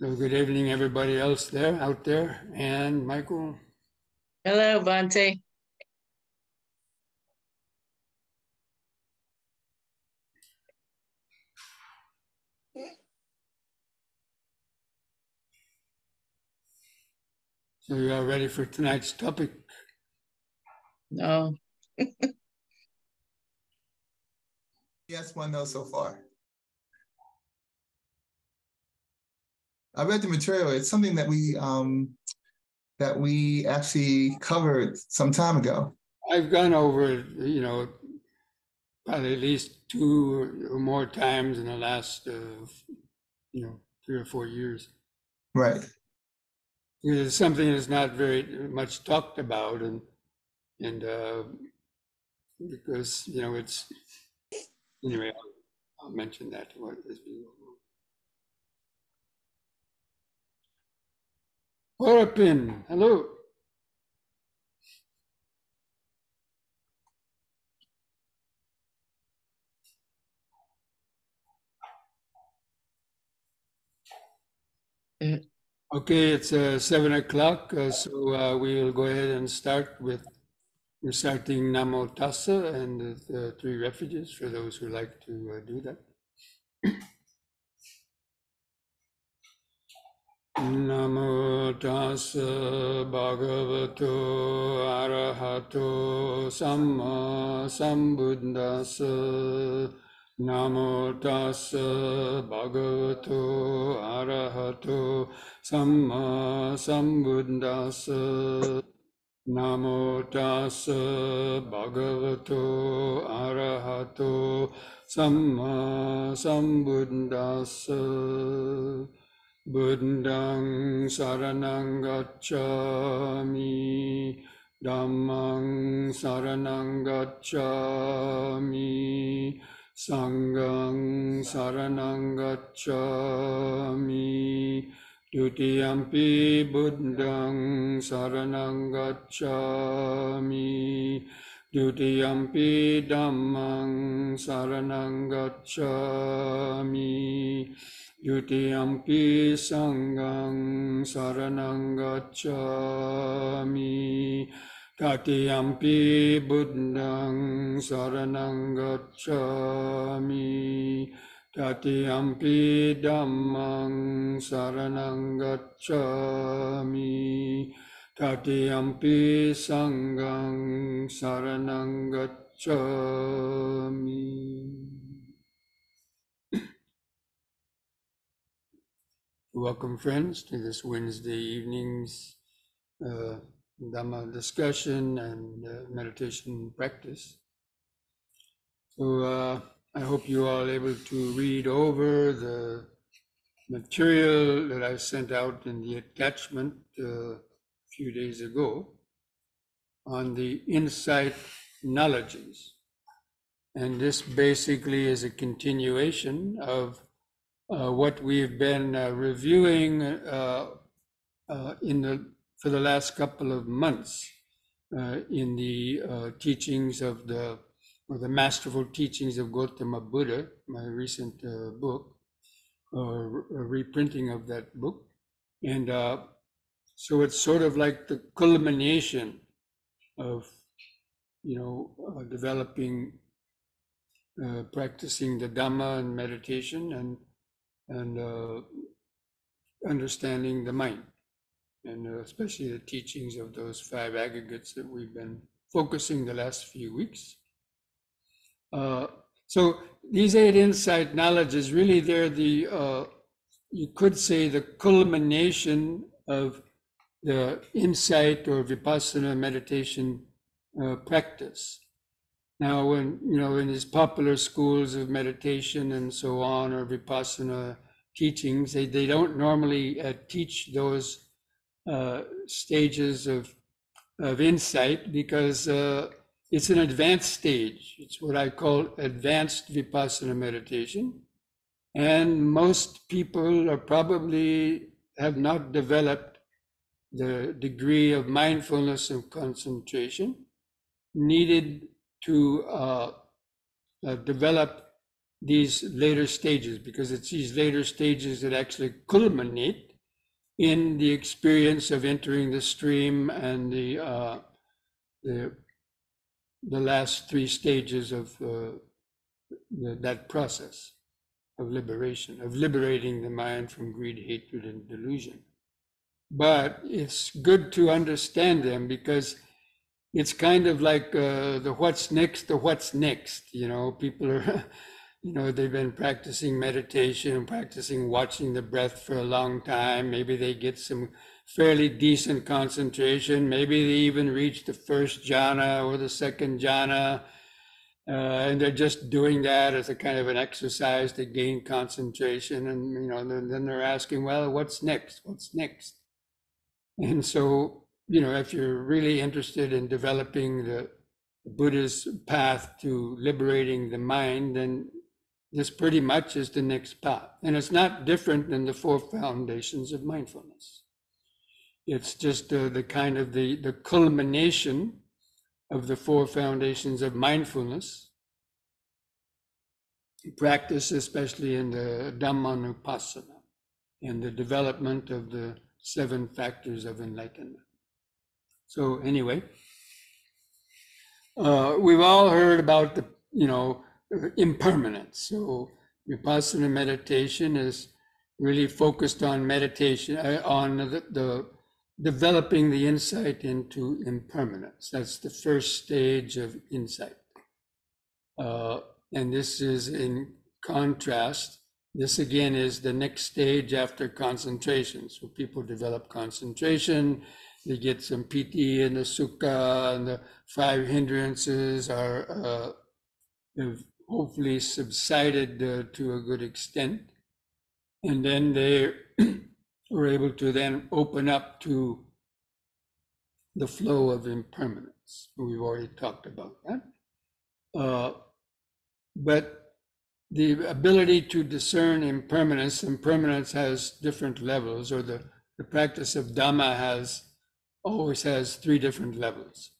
So good evening, everybody else there, out there, and Michael. Hello, Bhante. So you are ready for tonight's topic? No, Yes, one no so far. I read the material. It's something that we um that we actually covered some time ago. I've gone over it, you know, probably at least two or more times in the last, uh, you know, three or four years. Right. It's something that's not very much talked about, and and uh, because you know it's anyway. I'll, I'll mention that what as Horapin, hello. Okay, it's uh, seven o'clock, uh, so uh, we will go ahead and start with reciting Namo Tassa and the, the three refuges for those who like to uh, do that. නමුටස් භගවතු අරහතු සම්මා සම්බුද්දස නමුටස් භගවතු අරහතු සම්මා සම්බුද්දස නමුටස් භගවතු අරහතු සම්මා සම්බුද්දස්ස බුද්ධං සරණං ගච්ඡාමි ධම්මං සරණං ගච්ඡාමි සංඝං සරණං ගච්ඡාමි ဒုတိယံပိဗုဒ္ဓံ சரණං gacchாமி ဒုတိယံပိဓမ္မံ சரණං gacchாமி Yutiyampi Sangang Saranangacchami Tatiyampi Buddhang Saranangacchami Tatiyampi Dhammang Saranangacchami Tatiyampi Sangang Saranangacchami Welcome, friends, to this Wednesday evening's uh, Dhamma discussion and uh, meditation practice. So uh, I hope you are able to read over the material that I sent out in the attachment uh, a few days ago on the insight knowledges. And this basically is a continuation of uh, what we've been uh, reviewing uh, uh, in the for the last couple of months uh, in the uh, teachings of the or the masterful teachings of Gautama Buddha, my recent book, or reprinting of that book, and so it's sort of like the culmination of you know developing practicing the Dhamma and meditation and and uh, understanding the mind, and uh, especially the teachings of those five aggregates that we've been focusing the last few weeks. Uh, so these eight insight knowledges really they're the uh, you could say the culmination of the insight or vipassana meditation uh, practice. Now, when, you know, in these popular schools of meditation and so on, or Vipassana teachings, they, they don't normally uh, teach those uh, stages of, of insight because uh, it's an advanced stage. It's what I call advanced Vipassana meditation. And most people are probably have not developed the degree of mindfulness and concentration needed to uh, uh, develop these later stages because it's these later stages that actually culminate in the experience of entering the stream and the, uh, the, the last three stages of uh, the, that process of liberation, of liberating the mind from greed, hatred, and delusion. But it's good to understand them because it's kind of like uh, the what's next, the what's next. You know, people are, you know, they've been practicing meditation, practicing watching the breath for a long time. Maybe they get some fairly decent concentration. Maybe they even reach the first jhana or the second jhana. Uh, and they're just doing that as a kind of an exercise to gain concentration. And, you know, then, then they're asking, well, what's next? What's next? And so, you know, if you're really interested in developing the Buddha's path to liberating the mind, then this pretty much is the next path. And it's not different than the four foundations of mindfulness. It's just uh, the kind of the, the culmination of the four foundations of mindfulness. Practice, especially in the Dhammanupassana, and the development of the seven factors of enlightenment. So anyway, uh, we've all heard about the, you know, impermanence. So Vipassana meditation is really focused on meditation, uh, on the, the developing the insight into impermanence. That's the first stage of insight. Uh, and this is in contrast. This again is the next stage after concentration. So people develop concentration, they get some piti and the sukha, and the five hindrances are uh, have hopefully subsided uh, to a good extent. And then they are able to then open up to the flow of impermanence. We've already talked about that. Uh, but the ability to discern impermanence, impermanence has different levels, or the, the practice of Dhamma has always has three different levels.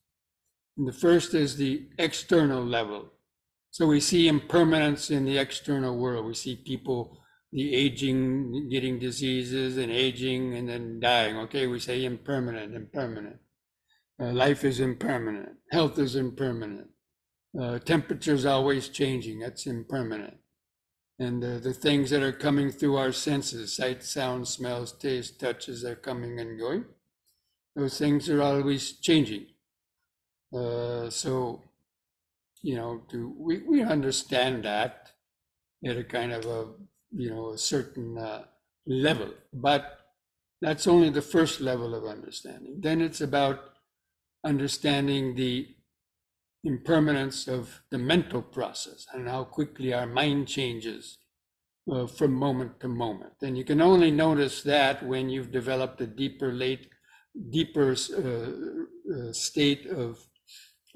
And the first is the external level. So we see impermanence in the external world. We see people, the aging, getting diseases and aging and then dying. Okay, we say impermanent, impermanent. Uh, life is impermanent. Health is impermanent. Uh, temperature is always changing. That's impermanent. And uh, the things that are coming through our senses, sight, sound, smells, taste, touches, are coming and going. Those things are always changing. Uh, so, you know, we, we understand that at a kind of a, you know, a certain uh, level, but that's only the first level of understanding. Then it's about understanding the impermanence of the mental process and how quickly our mind changes uh, from moment to moment. And you can only notice that when you've developed a deeper, late, deeper uh, uh, state of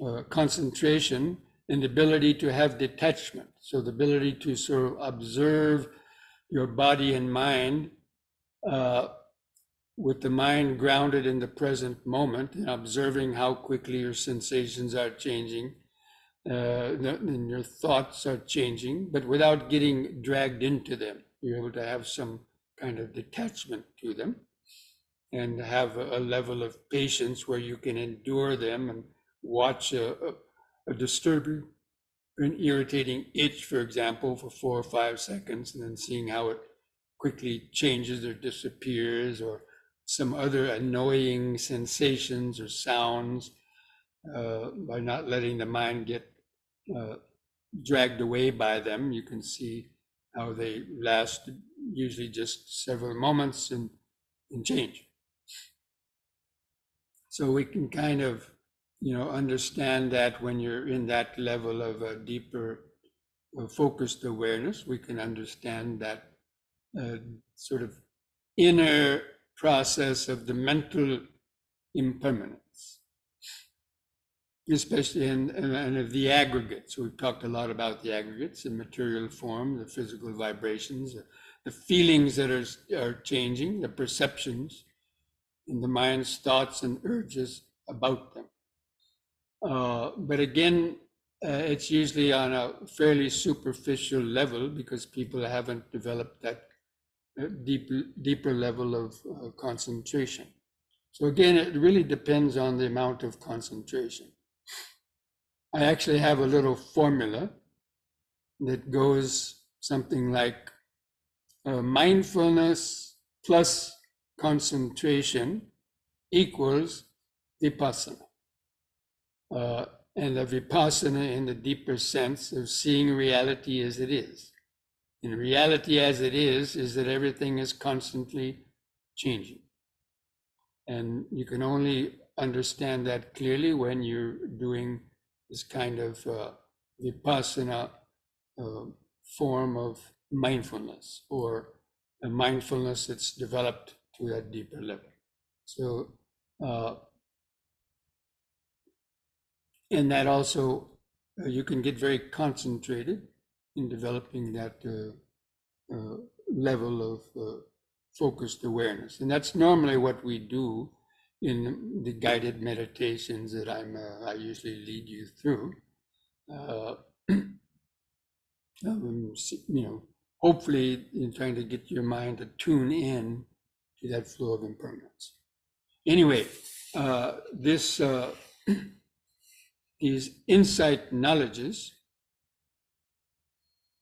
uh, concentration and the ability to have detachment. So the ability to sort of observe your body and mind uh, with the mind grounded in the present moment and observing how quickly your sensations are changing uh, and your thoughts are changing, but without getting dragged into them. You're able to have some kind of detachment to them and have a, level of patience where you can endure them and watch a, a, a disturbing an irritating itch, for example, for four or five seconds, and then seeing how it quickly changes or disappears, or some other annoying sensations or sounds uh, by not letting the mind get uh, dragged away by them. You can see how they last usually just several moments and, and change. So we can kind of, you know, understand that when you're in that level of a deeper uh, focused awareness, we can understand that uh, sort of inner process of the mental impermanence, especially in, in of the aggregates. We've talked a lot about the aggregates in material form, the physical vibrations, the feelings that are, are changing, the perceptions, and the mind's thoughts and urges about them. Uh, but again, uh, it's usually on a fairly superficial level because people haven't developed that a deep, deeper level of uh, concentration. So again, it really depends on the amount of concentration. I actually have a little formula that goes something like uh, mindfulness plus concentration equals vipassana. Uh, and the vipassana in the deeper sense of seeing reality as it is. And reality as it is, is that everything is constantly changing. And you can only understand that clearly when you're doing this kind of uh, vipassana uh, form of mindfulness or a mindfulness that's developed to that deeper level. So, uh, and that also, uh, you can get very concentrated in developing that uh, uh, level of uh, focused awareness. And that's normally what we do in the guided meditations that I'm, uh, I usually lead you through. Um, you know, hopefully in trying to get your mind to tune in to that flow of impermanence. Anyway, uh, this uh, these insight knowledges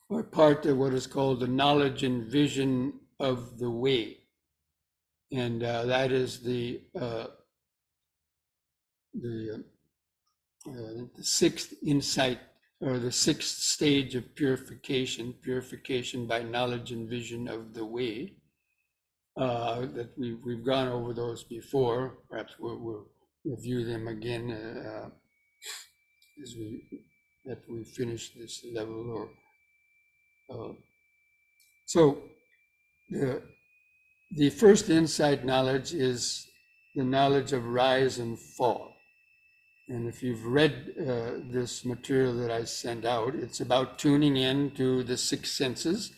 are part of what is called the knowledge and vision of the way, and uh, that is the uh, the, uh, the sixth insight or the sixth stage of purification, purification by knowledge and vision of the way. Uh, that we, we've gone over those before. Perhaps we'll, we'll review them again uh, as we that we finish this level. Or uh, so the the first insight knowledge is the knowledge of rise and fall. And if you've read uh, this material that I sent out, it's about tuning in to the six senses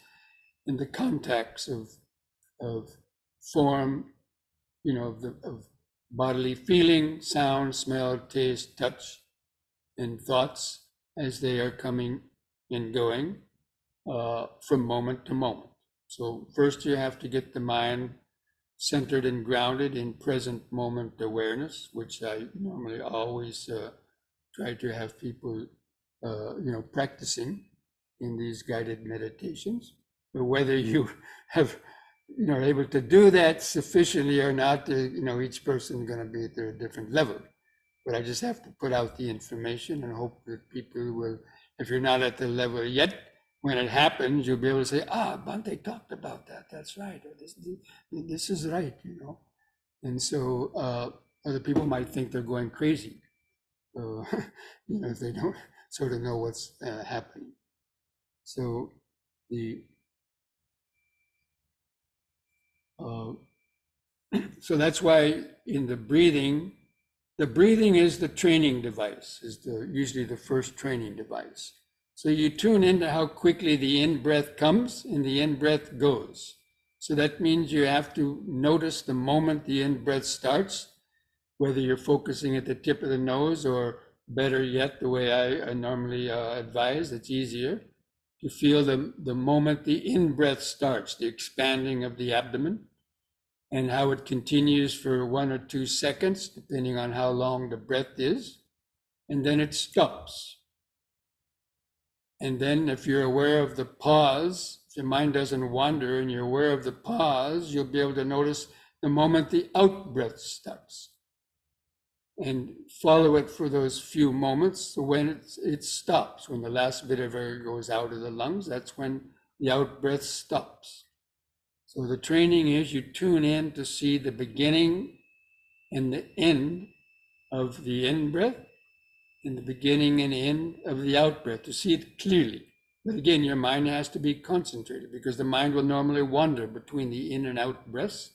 and the contacts of, of form, you know, of, the, of bodily feeling, sound, smell, taste, touch, and thoughts as they are coming and going uh, from moment to moment. So, first, you have to get the mind centered and grounded in present moment awareness, which I normally always uh, try to have people, uh, you know, practicing in these guided meditations. But whether you have, you know, able to do that sufficiently or not, uh, you know, each person is going to be at their different level. But I just have to put out the information and hope that people will, if you're not at the level yet, when it happens, you'll be able to say, ah, Bhante talked about that. That's right. This, this is right, you know. And so uh, other people might think they're going crazy, uh, you know, if they don't sort of know what's uh, happening. So the uh, so that's why in the breathing, the breathing is the training device, is the usually the first training device. So you tune into how quickly the in breath comes and the in breath goes. So that means you have to notice the moment the in breath starts, whether you're focusing at the tip of the nose or better yet, the way I, I normally uh, advise, it's easier to feel the, the moment the in breath starts, the expanding of the abdomen, and how it continues for one or two seconds, depending on how long the breath is, and then it stops. And then, if you're aware of the pause, if your mind doesn't wander and you're aware of the pause, you'll be able to notice the moment the out breath starts. And follow it for those few moments. When it, it stops, when the last bit of air goes out of the lungs, that's when the out breath stops. So the training is you tune in to see the beginning and the end of the in breath and the beginning and end of the out breath to see it clearly. But again, your mind has to be concentrated because the mind will normally wander between the in and out breaths.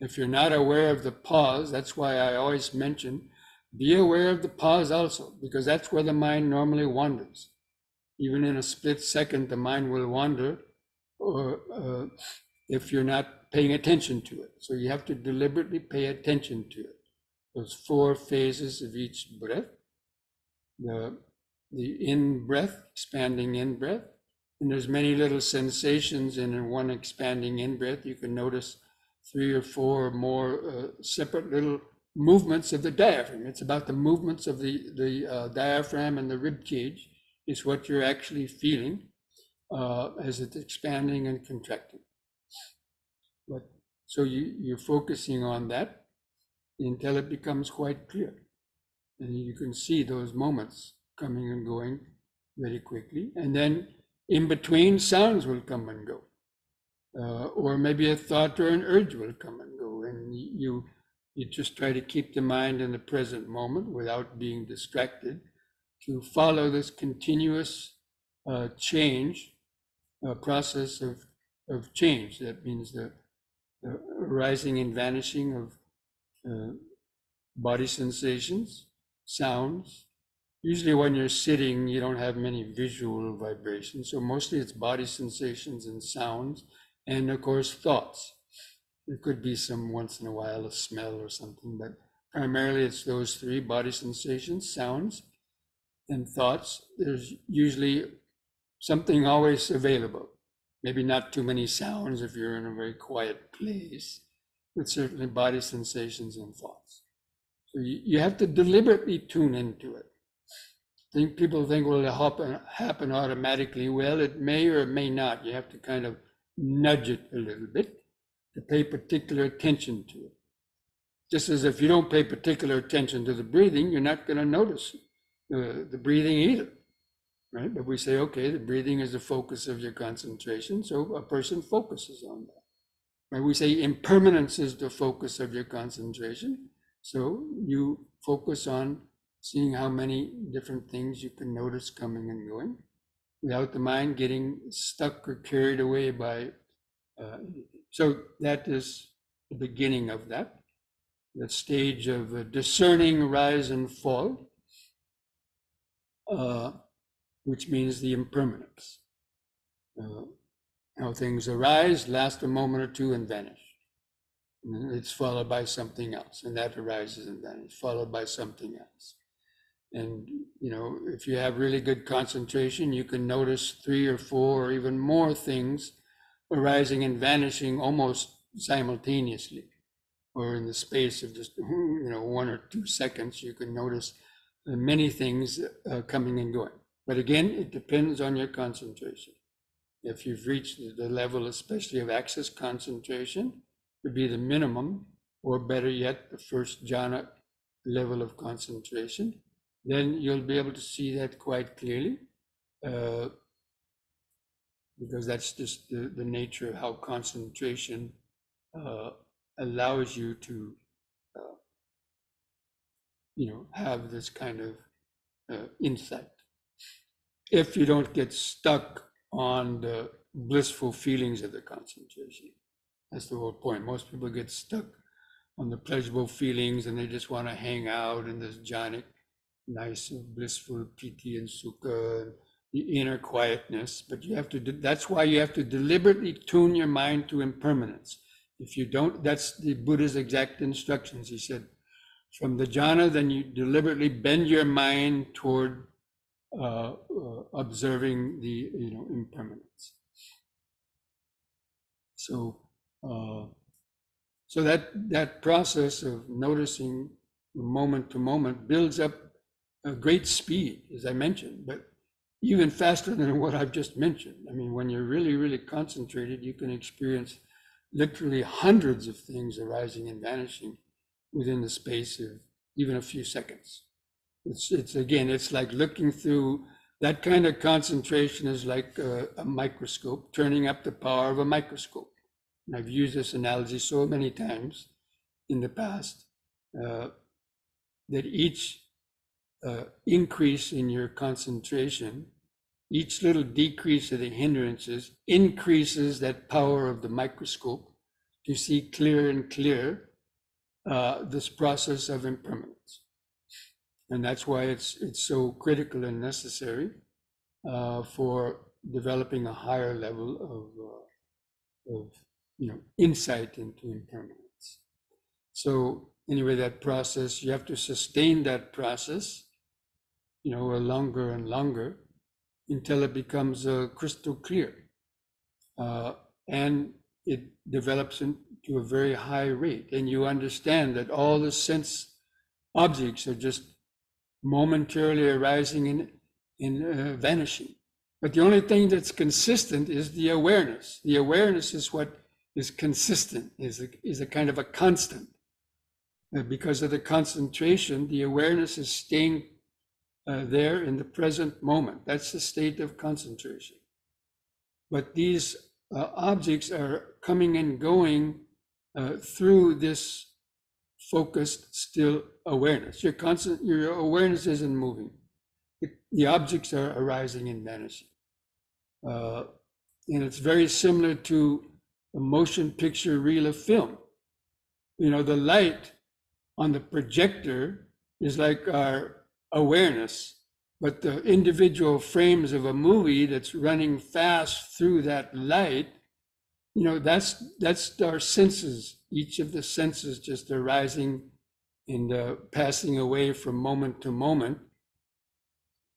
If you're not aware of the pause, that's why I always mention be aware of the pause also, because that's where the mind normally wanders. Even in a split second, the mind will wander or uh, if you're not paying attention to it. So you have to deliberately pay attention to it. Those four phases of each breath the, the in breath, expanding in breath, And there's many little sensations in one expanding in-breath, you can notice three or four or more uh, separate little movements of the diaphragm. It's about the movements of the, the uh, diaphragm and the rib cage is what you're actually feeling uh, as it's expanding and contracting. So you, you're focusing on that until it becomes quite clear. And you can see those moments coming and going very quickly. And then in between, sounds will come and go. Uh, or maybe a thought or an urge will come and go. And you, you just try to keep the mind in the present moment without being distracted to follow this continuous uh, change, uh, process of, of change. That means the, the arising and vanishing of uh, body sensations, sounds. Usually, when you're sitting, you don't have many visual vibrations. So, mostly it's body sensations and sounds, and of course, thoughts. There could be some once in a while a smell or something, but primarily it's those three body sensations, sounds, and thoughts. There's usually something always available. Maybe not too many sounds if you're in a very quiet place, but certainly body sensations and thoughts. So you, you have to deliberately tune into it. Think people think, well, it'll happen, happen automatically. Well, it may or it may not. You have to kind of nudge it a little bit to pay particular attention to it. Just as if you don't pay particular attention to the breathing, you're not going to notice uh, the breathing either. Right? But we say, okay, the breathing is the focus of your concentration, so a person focuses on that. Right? We say impermanence is the focus of your concentration, so you focus on seeing how many different things you can notice coming and going without the mind getting stuck or carried away by. Uh, so that is the beginning of that, the stage of uh, discerning rise and fall, uh, which means the impermanence. Uh, how things arise, last a moment or two, and vanish. And it's followed by something else, and that arises and vanishes, followed by something else. And you know, if you have really good concentration, you can notice three or four or even more things arising and vanishing almost simultaneously. Or in the space of just you know one or two seconds, you can notice many things uh, coming and going. But again, it depends on your concentration. If you've reached the level, especially of access concentration, would be the minimum, or better yet, the first jhana level of concentration, then you'll be able to see that quite clearly. Uh, because that's just the, the nature of how concentration uh, allows you to, uh, you know, have this kind of uh, insight. If you don't get stuck on the blissful feelings of the concentration, that's the whole point. Most people get stuck on the pleasurable feelings and they just want to hang out in this jhanic, nice, blissful piti and sukha the inner quietness, but you have to, that's why you have to deliberately tune your mind to impermanence. If you don't, that's the Buddha's exact instructions. He said, from the jhana, then you deliberately bend your mind toward uh, uh, observing the, you know, impermanence. So, uh, so that that process of noticing moment to moment builds up a great speed, as I mentioned, but even faster than what I've just mentioned. I mean, when you're really, really concentrated, you can experience literally hundreds of things arising and vanishing within the space of even a few seconds. It's, it's again, it's like looking through that kind of concentration is like a, a microscope, turning up the power of a microscope. And I've used this analogy so many times in the past uh, that each uh, increase in your concentration, each little decrease of the hindrances increases that power of the microscope to see clearer and clearer uh, this process of impermanence. And that's why it's, it's so critical and necessary uh, for developing a higher level of, uh, of you know, insight into impermanence. So anyway, that process, you have to sustain that process you know, longer and longer until it becomes uh, crystal clear. Uh, and it develops into a very high rate. And you understand that all the sense objects are just momentarily arising and, and uh, vanishing. But the only thing that's consistent is the awareness. The awareness is what is consistent, is a, is a kind of a constant. Uh, because of the concentration, the awareness is staying uh, there in the present moment. That's the state of concentration. But these uh, objects are coming and going uh, through this focused, still awareness. Your constant, your awareness isn't moving. The, the objects are arising and vanishing. Uh, and it's very similar to a motion picture reel of film. You know, the light on the projector is like our awareness, but the individual frames of a movie that's running fast through that light, you know, that's that's our senses. Each of the senses just arising and uh, passing away from moment to moment.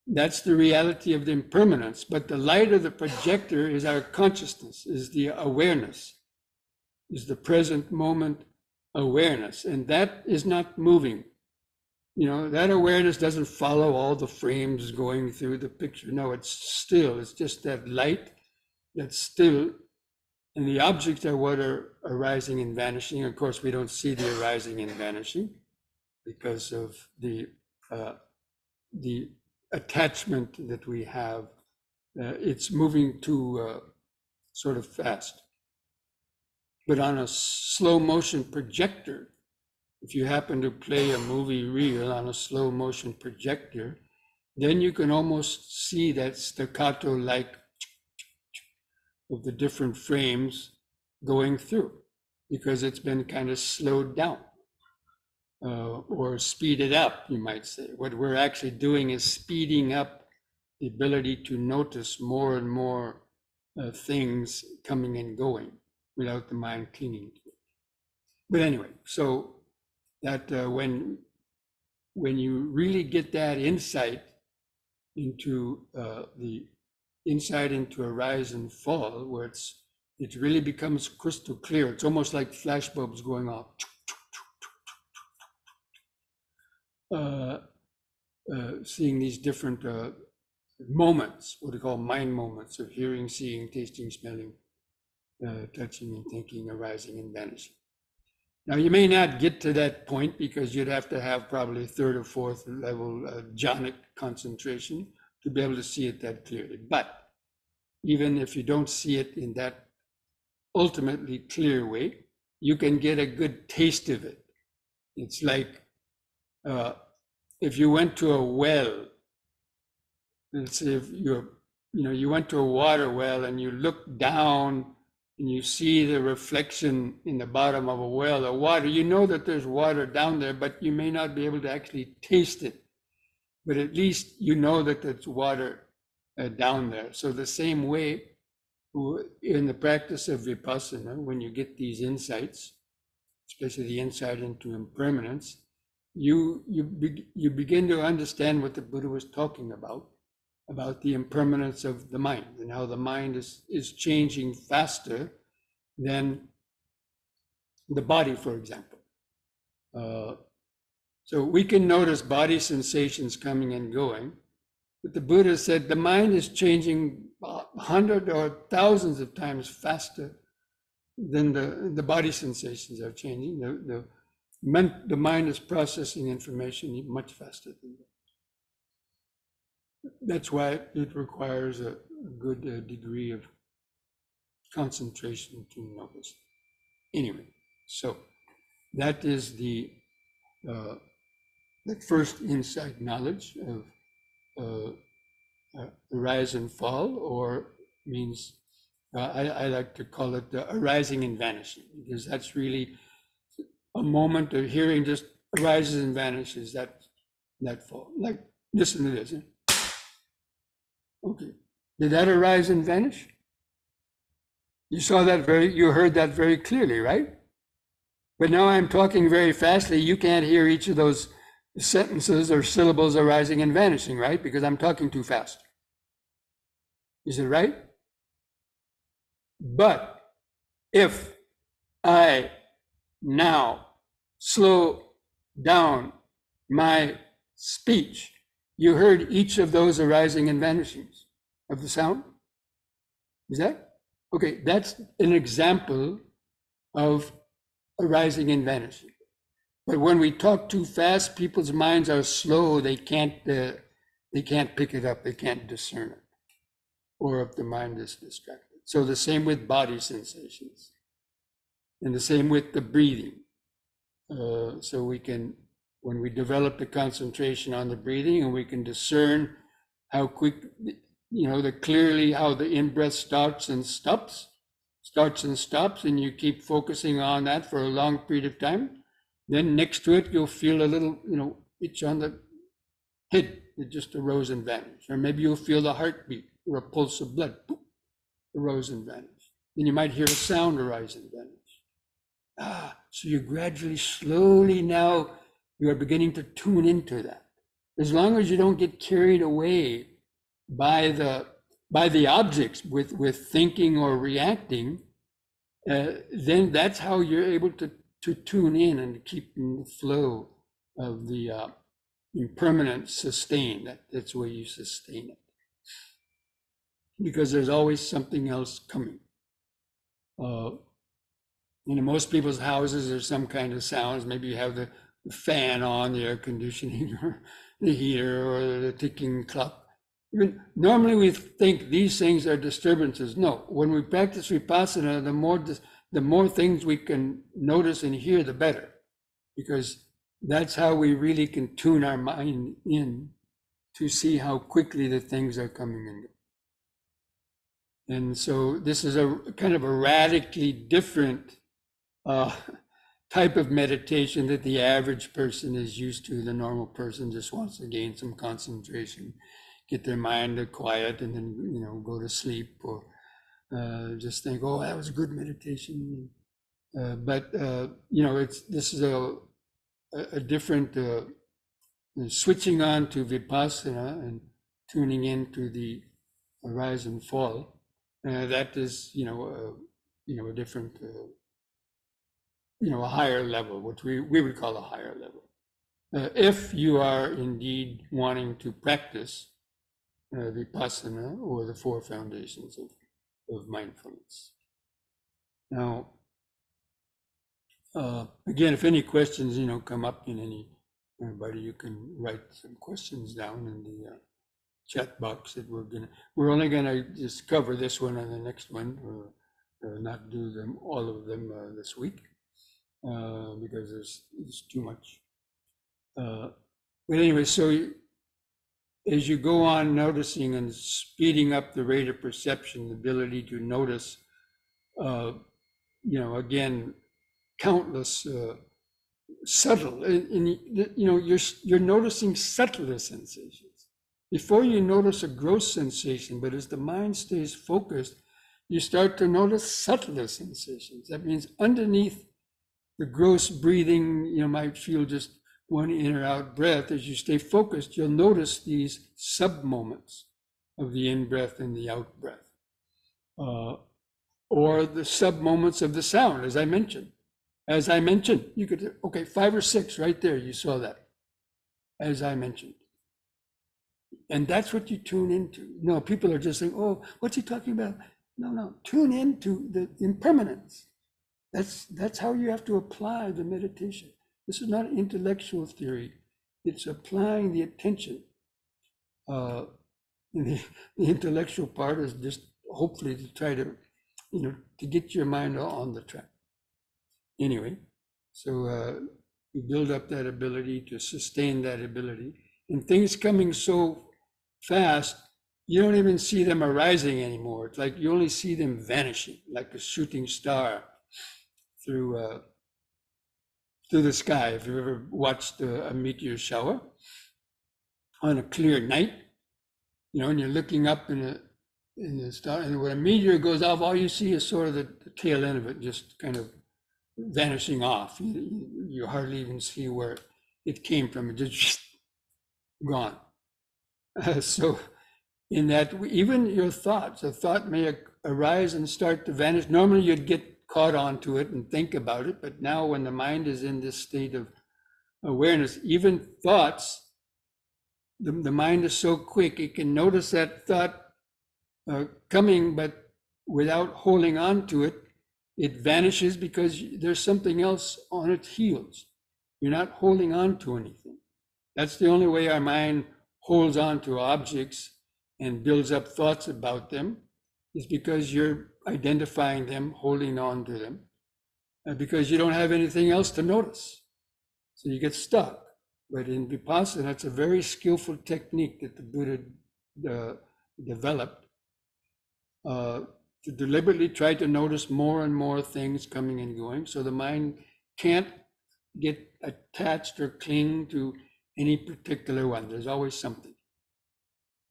That's the reality of the impermanence. But the light of the projector is our consciousness, is the awareness, is the present moment awareness. And that is not moving. You know, that awareness doesn't follow all the frames going through the picture. No, it's still, it's just that light that's still. And the objects are what are arising and vanishing. Of course, we don't see the arising and vanishing because of the uh, the attachment that we have. Uh, it's moving too uh, sort of fast. But on a slow motion projector, if you happen to play a movie reel on a slow motion projector, then you can almost see that staccato like of the different frames going through because it's been kind of slowed down uh, or speeded up, you might say. What we're actually doing is speeding up the ability to notice more and more uh, things coming and going without the mind clinging to it. But anyway, so that uh, when when you really get that insight into uh, the insight into a rise and fall, where it's it really becomes crystal clear. It's almost like flashbulbs going off. Uh, uh, seeing these different uh, moments, what we call mind moments of hearing, seeing, tasting, smelling, uh, touching, and thinking, arising and vanishing. Now, you may not get to that point because you'd have to have probably third or fourth level uh, jhanic concentration to be able to see it that clearly. But even if you don't see it in that ultimately clear way, you can get a good taste of it. It's like uh, if you went to a well, let's say if you're, you know, you went to a water well and you look down and you see the reflection in the bottom of a well of water, you know that there's water down there, but you may not be able to actually taste it. But at least you know that there's water uh, down there. So the same way, in the practice of vipassana, when you get these insights, especially the insight into impermanence, you you be, you begin to understand what the Buddha was talking about, about the impermanence of the mind and how the mind is is changing faster than the body, for example. Uh, so we can notice body sensations coming and going, but the Buddha said the mind is changing hundred or thousands of times faster than the, the body sensations are changing. The, the, the mind is processing information much faster than that. That's why it requires a, a good uh, degree of concentration to notice. Anyway, so that is the uh, the first insight knowledge of uh, uh, rise and fall, or means uh, I, I like to call it the arising and vanishing, because that's really a moment of hearing just arises and vanishes. That that fall. Like listen to this. Okay, did that arise and vanish? You saw that very, you heard that very clearly, right? But now I'm talking very fastly. You can't hear each of those sentences or syllables arising and vanishing, right? Because I'm talking too fast. Is it right? But if I now slow down my speech, you heard each of those arising and vanishings of the sound? Is that? Okay, that's an example of arising and vanishing. But when we talk too fast, people's minds are slow. They can't, uh, they can't pick it up. They can't discern it. Or if the mind is distracted. So the same with body sensations. And the same with the breathing. Uh, so we can, when we develop the concentration on the breathing and we can discern how quick, you know, the clearly how the in-breath starts and stops, starts and stops, and you keep focusing on that for a long period of time, then next to it, you'll feel a little, you know, itch on the head. It just arose and vanished. Or maybe you'll feel the heartbeat or a pulse of blood, boop, arose and vanished. Then you might hear a sound arise and vanish. Ah, so you gradually, slowly now, you are beginning to tune into that. As long as you don't get carried away by the by the objects with with thinking or reacting, uh, then that's how you're able to to tune in and keep in the flow of the uh, impermanent sustain. That, that's where you sustain it. Because there's always something else coming. Uh, know, most people's houses, there's some kind of sounds. Maybe you have the, fan on, the air conditioning, or the heater, or the ticking clock. Normally we think these things are disturbances. No, when we practice vipassana, the more dis- the more things we can notice and hear, the better, because that's how we really can tune our mind in to see how quickly the things are coming in. And so this is a kind of a radically different uh, type of meditation that the average person is used to. The normal person just wants to gain some concentration, get their mind quiet, and then you know go to sleep or uh, just think, oh, that was a good meditation. Uh, but uh, you know, it's this is a a, different uh, switching on to vipassana and tuning into the rise and fall. That is, you know, you know, a different, you know, a higher level, which we we would call a higher level. Uh, if you are indeed wanting to practice uh, vipassana or the four foundations of of mindfulness. Now, uh, again, if any questions, you know, come up in any, anybody, you can write some questions down in the uh, chat box that we're gonna, we're only gonna just cover this one and the next one, or, or not do them, all of them uh, this week, uh, because there's, there's too much. Uh, But anyway, so as you go on noticing and speeding up the rate of perception, the ability to notice, uh, you know, again, countless uh, subtle, and, and you know, you're you're noticing subtler sensations before you notice a gross sensation. But as the mind stays focused, you start to notice subtler sensations. That means underneath the gross breathing, you know, might feel just one in or out breath, as you stay focused, you'll notice these sub moments of the in breath and the out breath. Uh, or the sub moments of the sound, as I mentioned. As I mentioned, you could, okay, five or six right there, you saw that. As I mentioned. And that's what you tune into. No, people are just saying, oh, what's he talking about? No, no, tune into the impermanence. That's, that's how you have to apply the meditation. This is not intellectual theory. It's applying the attention. Uh, the, the intellectual part is just hopefully to try to, you know, to get your mind on the track. Anyway, so uh, you build up that ability to sustain that ability. And things coming so fast, you don't even see them arising anymore. It's like you only see them vanishing, like a shooting star through uh, through the sky. If you've ever watched a, a meteor shower on a clear night, you know, and you're looking up in a in the star, and when a meteor goes off, all you see is sort of the, the tail end of it, just kind of vanishing off. You, you, you hardly even see where it came from. It just gone. Uh, so in that even your thoughts, a thought may arise and start to vanish. Normally you'd get caught onto it and think about it, but now when the mind is in this state of awareness, even thoughts, the, the mind is so quick, it can notice that thought uh, coming, but without holding on to it, it vanishes because there's something else on its heels. You're not holding on to anything. That's the only way our mind holds on to objects and builds up thoughts about them is because you're identifying them, holding on to them, because you don't have anything else to notice. So you get stuck. But in Vipassana, that's a very skillful technique that the Buddha uh, developed uh, to deliberately try to notice more and more things coming and going. So the mind can't get attached or cling to any particular one. There's always something.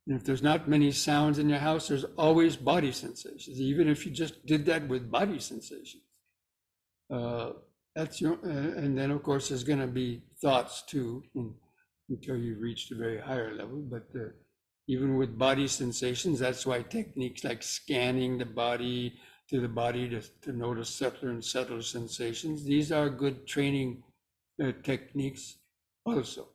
And if there's not many sounds in your house, there's always body sensations, even if you just did that with body sensations. Uh, that's your, uh, and then of course there's going to be thoughts too in, until you've reached a very higher level. But uh, even with body sensations, that's why techniques like scanning the body to the body to, to notice subtler and subtler sensations, these are good training uh, techniques also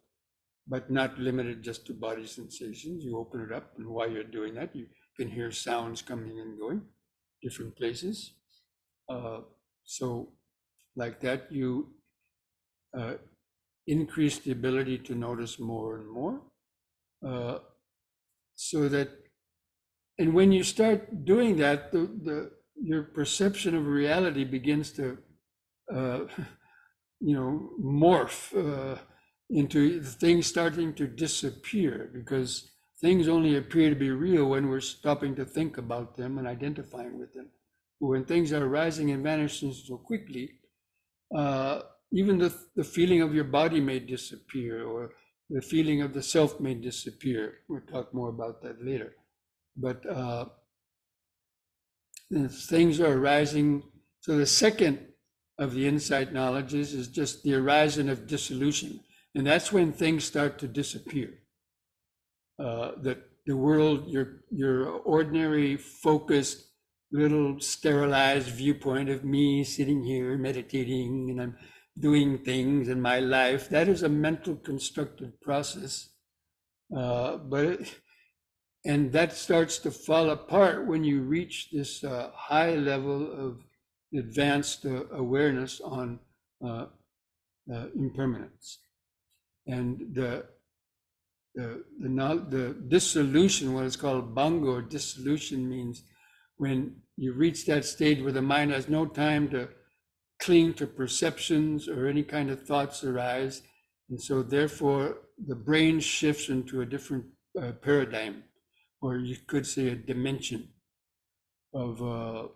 but not limited just to body sensations. You open it up, and while you're doing that, you can hear sounds coming and going, different places. Uh, so, like that, you uh, increase the ability to notice more and more. Uh, so that, and when you start doing that, the, the your perception of reality begins to, uh, you know, morph uh, into things starting to disappear because things only appear to be real when we're stopping to think about them and identifying with them. But when things are rising and vanishing so quickly, uh, even the, the feeling of your body may disappear or the feeling of the self may disappear. We'll talk more about that later. But uh, things are arising. So the second of the insight knowledges is just the arising of dissolution. And that's when things start to disappear. Uh, that the world, your, your ordinary focused little sterilized viewpoint of me sitting here meditating and I'm doing things in my life, that is a mental constructed process. Uh, but it, and that starts to fall apart when you reach this uh, high level of advanced uh, awareness on uh, uh, impermanence and the the, the, the dissolution, what is called bhanga or dissolution means when you reach that stage where the mind has no time to cling to perceptions or any kind of thoughts arise. And so therefore the brain shifts into a different uh, paradigm, or you could say a dimension of uh,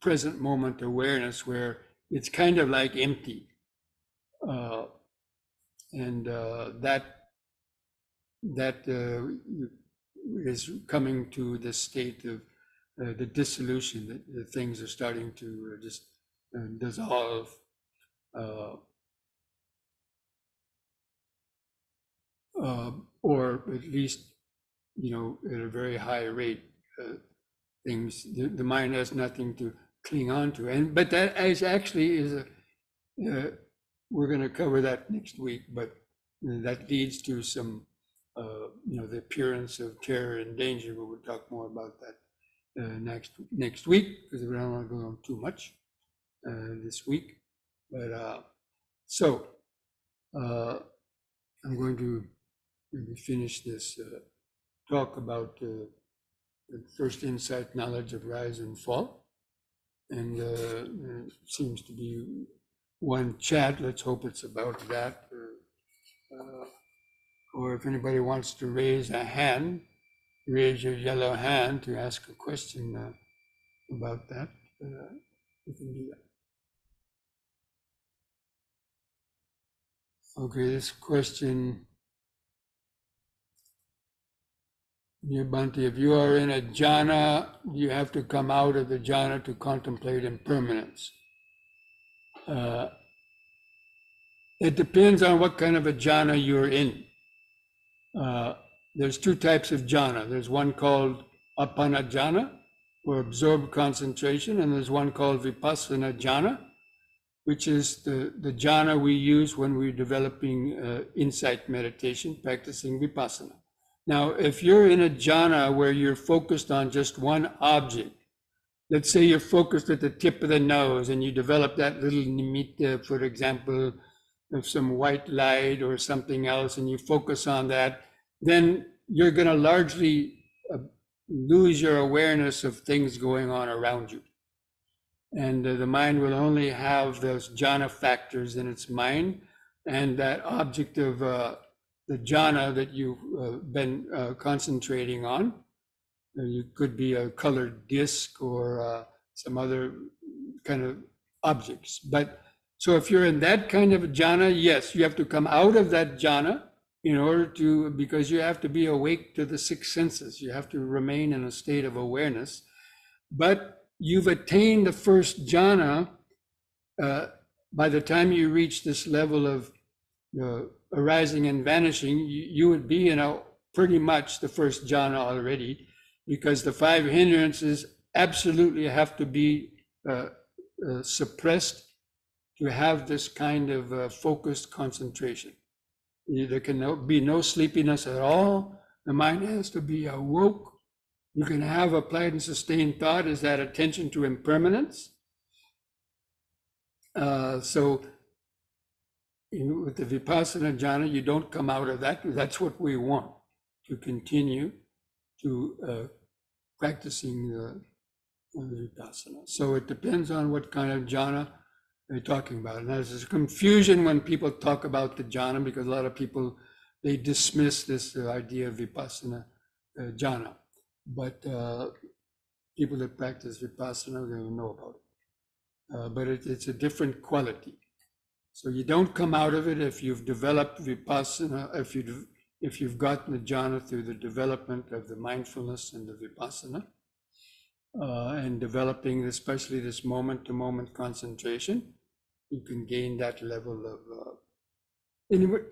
present moment awareness where it's kind of like empty. Uh, and uh, that that uh, is coming to the state of uh, the dissolution that things are starting to uh, just uh, dissolve uh, or at least you know at a very high rate things the, the, mind has nothing to cling on to. And but that is actually is a we're going to cover that next week, but that leads to some, uh, you know, the appearance of terror and danger. But we'll talk more about that uh, next next week because we don't want to go on too much uh, this week. But uh, so uh, I'm going to maybe finish this uh, talk about the first insight knowledge of rise and fall, and it seems to be one chat. Let's hope it's about that. Or, uh, or if anybody wants to raise a hand, raise your yellow hand to ask a question uh, about that. Uh, you can do that. Okay, this question. Bhante, if you are in a jhana, you have to come out of the jhana to contemplate impermanence. Uh, it depends on what kind of a jhana you're in. Uh, there's two types of jhana. There's one called appana jhana, or absorbed concentration, and there's one called vipassana jhana, which is the, the jhana we use when we're developing uh, insight meditation, practicing vipassana. Now, if you're in a jhana where you're focused on just one object, let's say you're focused at the tip of the nose and you develop that little nimitta, for example, of some white light or something else, and you focus on that, then you're going to largely uh, lose your awareness of things going on around you. And uh, the mind will only have those jhana factors in its mind, and that object of uh, the jhana that you've uh, been uh, concentrating on. It could be a colored disc or uh, some other kind of objects. But so if you're in that kind of jhana, yes, you have to come out of that jhana in order to, because you have to be awake to the six senses. You have to remain in a state of awareness. But you've attained the first jhana uh, by the time you reach this level of uh, arising and vanishing, you, you would be in a pretty much the first jhana already, because the five hindrances absolutely have to be uh, uh, suppressed to have this kind of uh, focused concentration. There can be no sleepiness at all. The mind has to be awoke. You can have applied and sustained thought is that attention to impermanence. Uh, so in, with the vipassana jhana, you don't come out of that. That's what we want to continue to uh, practicing the, the vipassana. So it depends on what kind of jhana they're talking about. And there's a confusion when people talk about the jhana because a lot of people they dismiss this uh, idea of vipassana uh, jhana. But uh, people that practice vipassana they know about it. Uh, but it, it's a different quality. So you don't come out of it if you've developed vipassana, if you if you've gotten the jhana through the development of the mindfulness and the vipassana, uh, and developing especially this moment-to-moment concentration, you can gain that level of. Uh,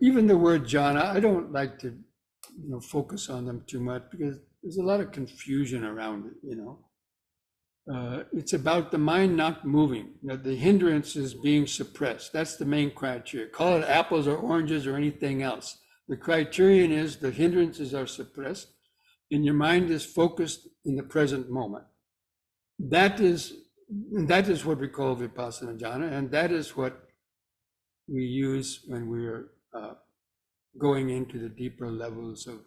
even the word jhana, I don't like to, you know, focus on them too much because there's a lot of confusion around it. You know, uh, it's about the mind not moving, that the hindrance is being suppressed. That's the main criteria. Call it apples or oranges or anything else. The criterion is the hindrances are suppressed and your mind is focused in the present moment. That is that is what we call vipassana jhana, and that is what we use when we're uh, going into the deeper levels of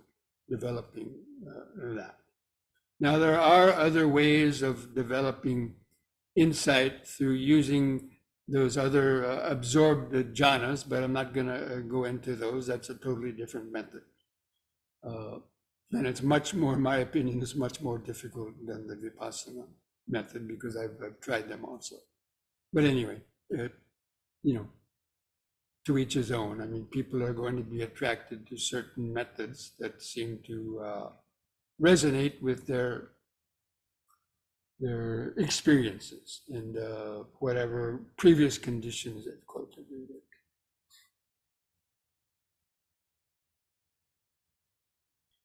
developing uh, that. Now, there are other ways of developing insight through using those other uh, absorbed jhanas, but I'm not going to go into those. That's a totally different method. Uh, and it's much more, in my opinion, is much more difficult than the vipassana method because I've, I've tried them also. But anyway, it, you know, to each his own. I mean, people are going to be attracted to certain methods that seem to uh, resonate with their their experiences and uh, whatever previous conditions they've cultivated.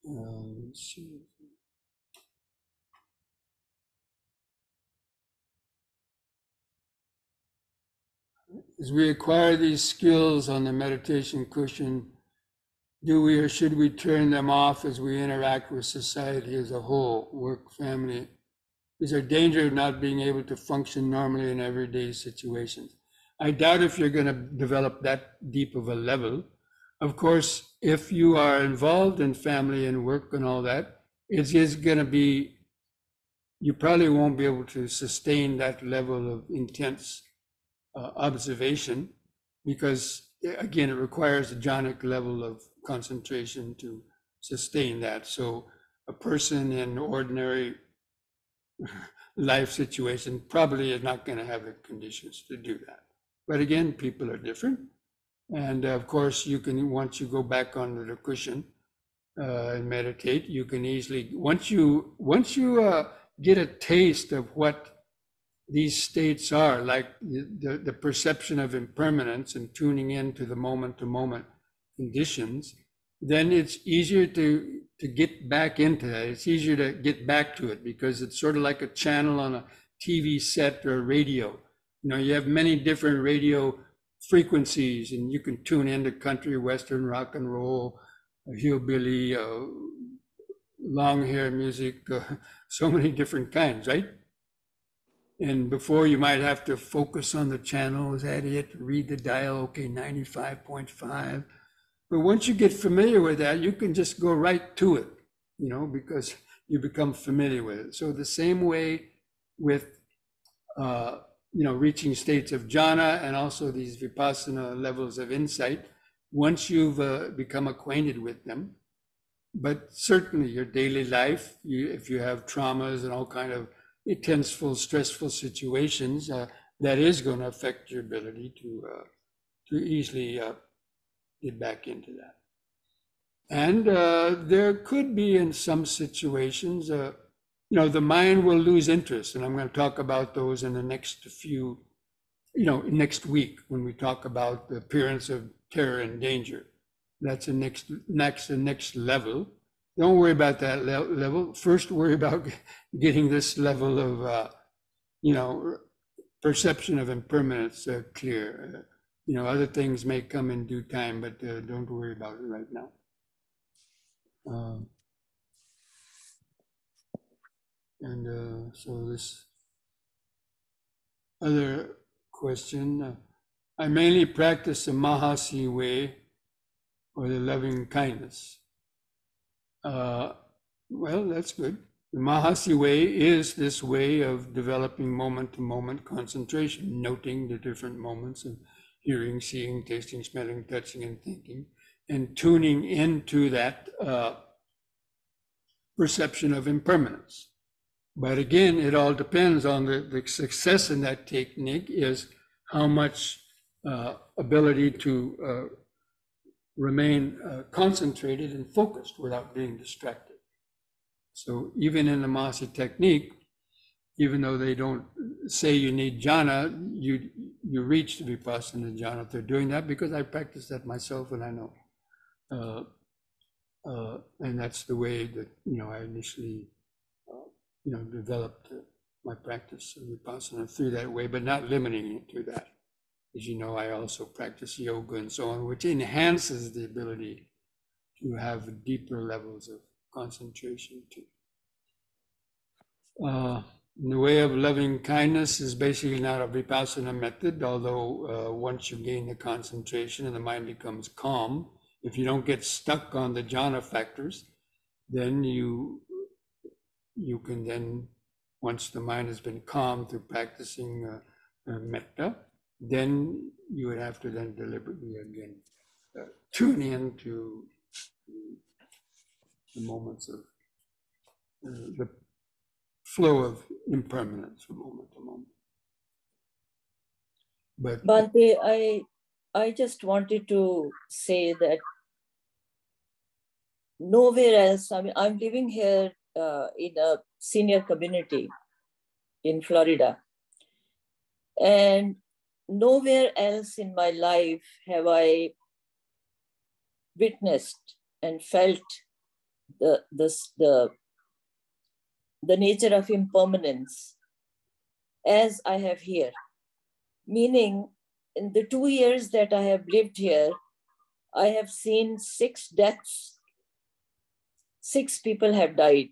Um. As we acquire these skills on the meditation cushion, do we or should we turn them off as we interact with society as a whole, work, family? Is there danger of not being able to function normally in everyday situations? I doubt if you're going to develop that deep of a level. Of course, if you are involved in family and work and all that, it is going to be, you probably won't be able to sustain that level of intense uh, observation because again, it requires a jhanic level of concentration to sustain that. So a person in ordinary life situation probably is not going to have the conditions to do that. But again, people are different. And of course, you can, once you go back onto the cushion uh, and meditate, you can easily, once you, once you uh, get a taste of what these states are, like the, the perception of impermanence and tuning in to the moment to moment conditions, then it's easier to to get back into that. It's easier to get back to it because it's sort of like a channel on a TV set or a radio. You know, you have many different radio frequencies and you can tune into country, western, rock and roll, hillbilly, uh, long hair music, uh, so many different kinds, right? And before you might have to focus on the channel, is that it? Read the dial, okay, 95.5. But once you get familiar with that, you can just go right to it, you know, because you become familiar with it. So the same way with, uh, you know, reaching states of jhana and also these vipassana levels of insight, once you've uh, become acquainted with them, but certainly your daily life, if you have traumas and all kind of intenseful, stressful situations, uh, that is going to affect your ability to uh, to easily uh, get back into that. And uh, there could be in some situations, uh, you know, the mind will lose interest, and I'm going to talk about those in the next few, you know, next week when we talk about the appearance of terror and danger. That's the next, next, the next level. Don't worry about that le- level. First, worry about getting this level of, uh, you know, perception of impermanence uh, clear. You know, other things may come in due time, but uh, don't worry about it right now. Um, and uh, so this other question, uh, I mainly practice the Mahasi way or the loving kindness. Uh, well, that's good. The Mahasi way is this way of developing moment to moment concentration, noting the different moments of hearing, seeing, tasting, smelling, touching, and thinking, and tuning into that uh, perception of impermanence. But again, it all depends on the, the success in that technique is how much uh, ability to uh, remain uh, concentrated and focused without being distracted. So even in the Mahasi technique, even though they don't say you need jhana, you you reach the vipassana jhana. They're doing that because I practice that myself and I know. Uh, uh, and that's the way that you know I initially uh, you know developed my practice of vipassana through that way, but not limiting it to that. As you know, I also practice yoga and so on, which enhances the ability to have deeper levels of concentration too. Uh, the way of loving kindness is basically not a vipassana method, although uh, once you gain the concentration and the mind becomes calm, if you don't get stuck on the jhana factors, then you you can then, once the mind has been calm through practicing uh, uh, metta, then you would have to then deliberately again uh, tune in to the moments of uh, the flow of impermanence from moment to moment. But Bhante, I I just wanted to say that nowhere else. I mean, I'm living here uh, in a senior community in Florida, and nowhere else in my life have I witnessed and felt the this the the nature of impermanence as I have here. Meaning, in the two years that I have lived here, I have seen six deaths. Six people have died.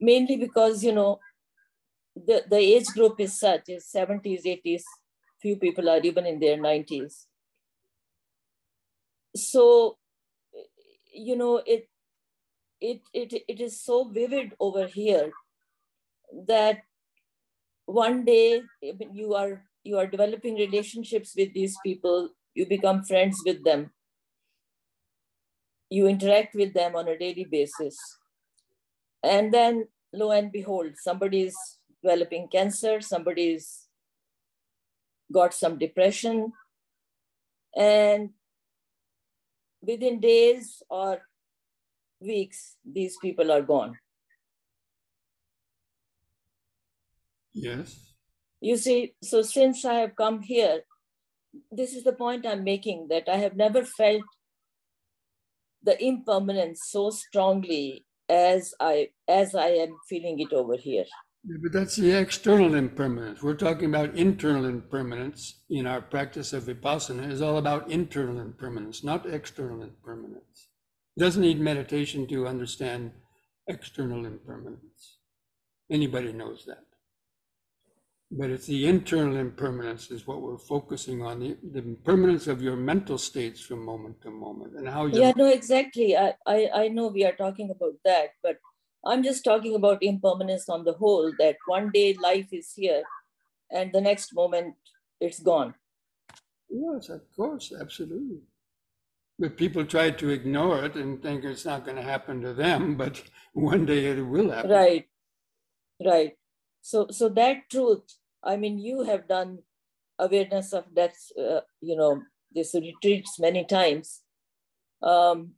Mainly because, you know, the, the age group is such, is 70s, 80s, few people are even in their 90s. So, you know, it it, it, it is so vivid over here that one day you are you are developing relationships with these people you become friends with them you interact with them on a daily basis. And then lo and behold somebody is developing cancer somebody's got some depression and within days or weeks, these people are gone. yes, You see, so since I have come here, this is the point I'm making that I have never felt the impermanence so strongly as I as I am feeling it over here. Yeah, But that's the external impermanence. We're talking about internal impermanence in our practice of vipassana is all about internal impermanence, not external impermanence. Doesn't need meditation to understand external impermanence. Anybody knows that. But it's the internal impermanence is what we're focusing on, the, the impermanence of your mental states from moment to moment and how you Yeah, no, exactly. I, I I know we are talking about that, but I'm just talking about impermanence on the whole. That one day life is here, and the next moment it's gone. Yes, of course, absolutely. But people try to ignore it and think it's not going to happen to them, but one day it will happen. Right, right. So, so that truth. I mean, you have done awareness of death Uh, you know, this retreats many times. Um,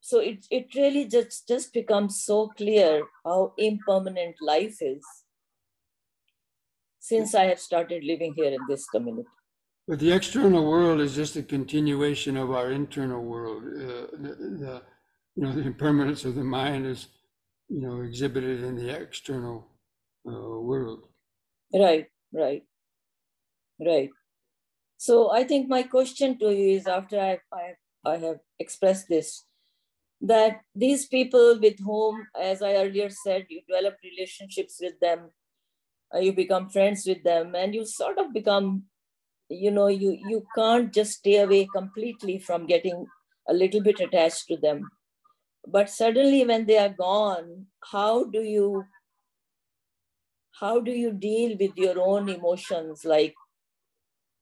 so it it really just just becomes so clear how impermanent life is since I have started living here in this community. But the external world is just a continuation of our internal world. Uh, the, the, you know, the impermanence of the mind is, you know, exhibited in the external uh, world. Right, right, right. So I think my question to you is after I, I, I have expressed this, that these people with whom, as I earlier said, you develop relationships with them, uh, you become friends with them, and you sort of become, you know, you, you can't just stay away completely from getting a little bit attached to them. But suddenly when they are gone, how do you how do you deal with your own emotions? Like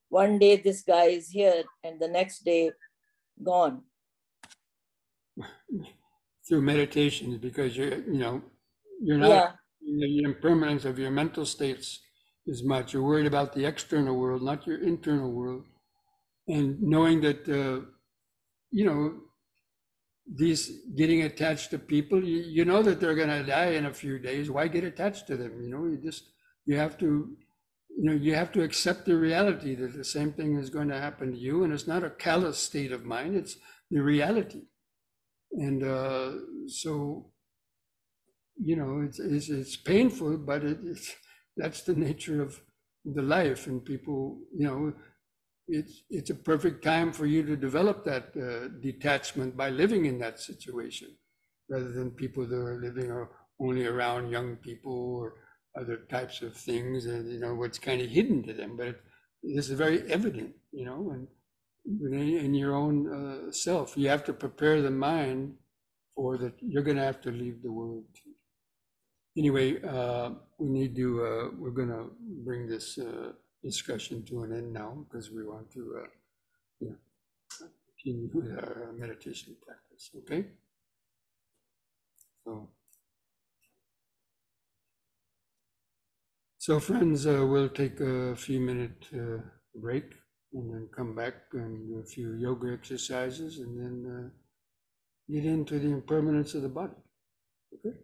one day this guy is here and the next day gone. Through meditation because you're, you know, you're not yeah. the impermanence of your mental states as much. You're worried about the external world, not your internal world. And knowing that, uh, you know, these getting attached to people, you, you know that they're going to die in a few days. Why get attached to them? You know, you just, you have to, you know, you have to accept the reality that the same thing is going to happen to you. And it's not a callous state of mind, it's the reality. And uh, so, you know, it's, it's, it's painful, but it, it's, that's the nature of the life. And people, you know, it's, it's a perfect time for you to develop that uh, detachment by living in that situation rather than people that are living only around young people or other types of things and, you know, what's kind of hidden to them. But this is very evident, you know, and in in your own uh, self, you have to prepare the mind for that you're going to have to leave the world. Anyway, uh, we need to, uh, we're going to bring this uh, discussion to an end now because we want to, uh, know, continue with our meditation practice, okay? So, so friends, uh, we'll take a few minute uh, break and then come back and do a few yoga exercises and then uh, get into the impermanence of the body, okay?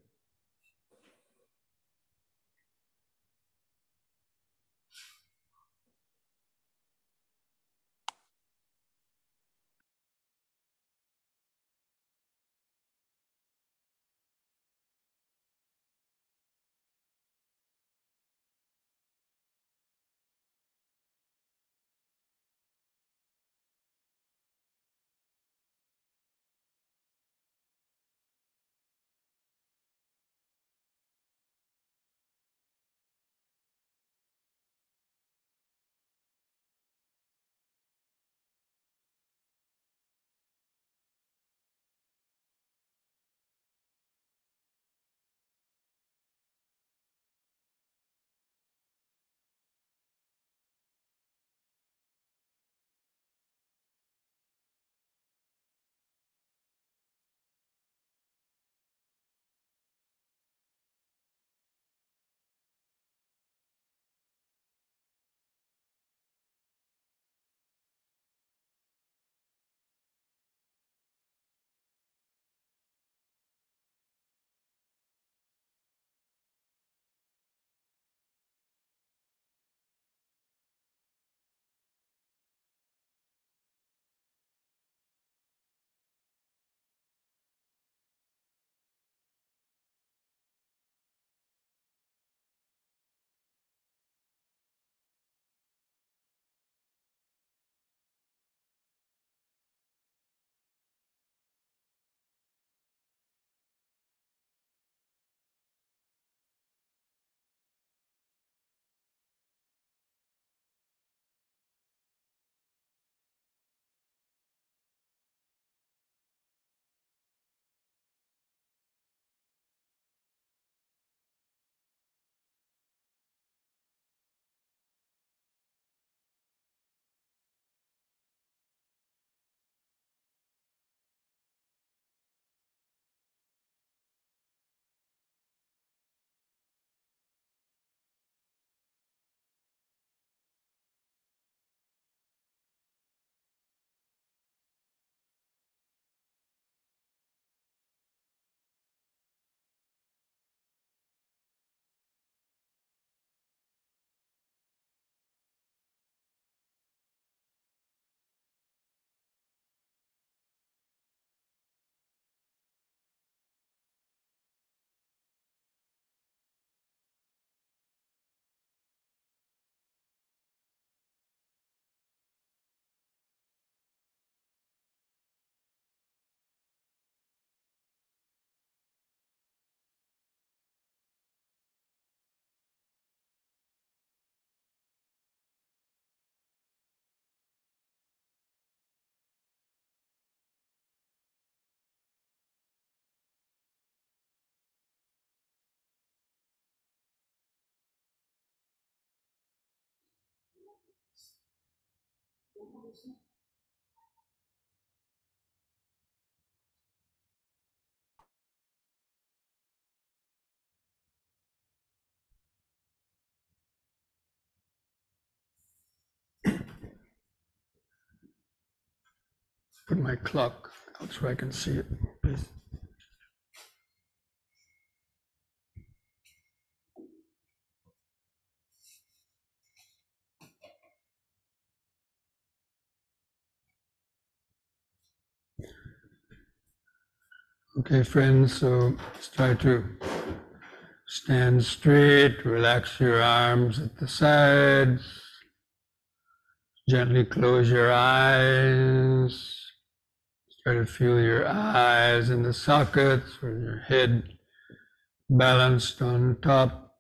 Put my clock out so I can see it, please. Okay, friends, so let's try to stand straight, relax your arms at the sides. Gently close your eyes. Try to feel your eyes in the sockets or your head balanced on top.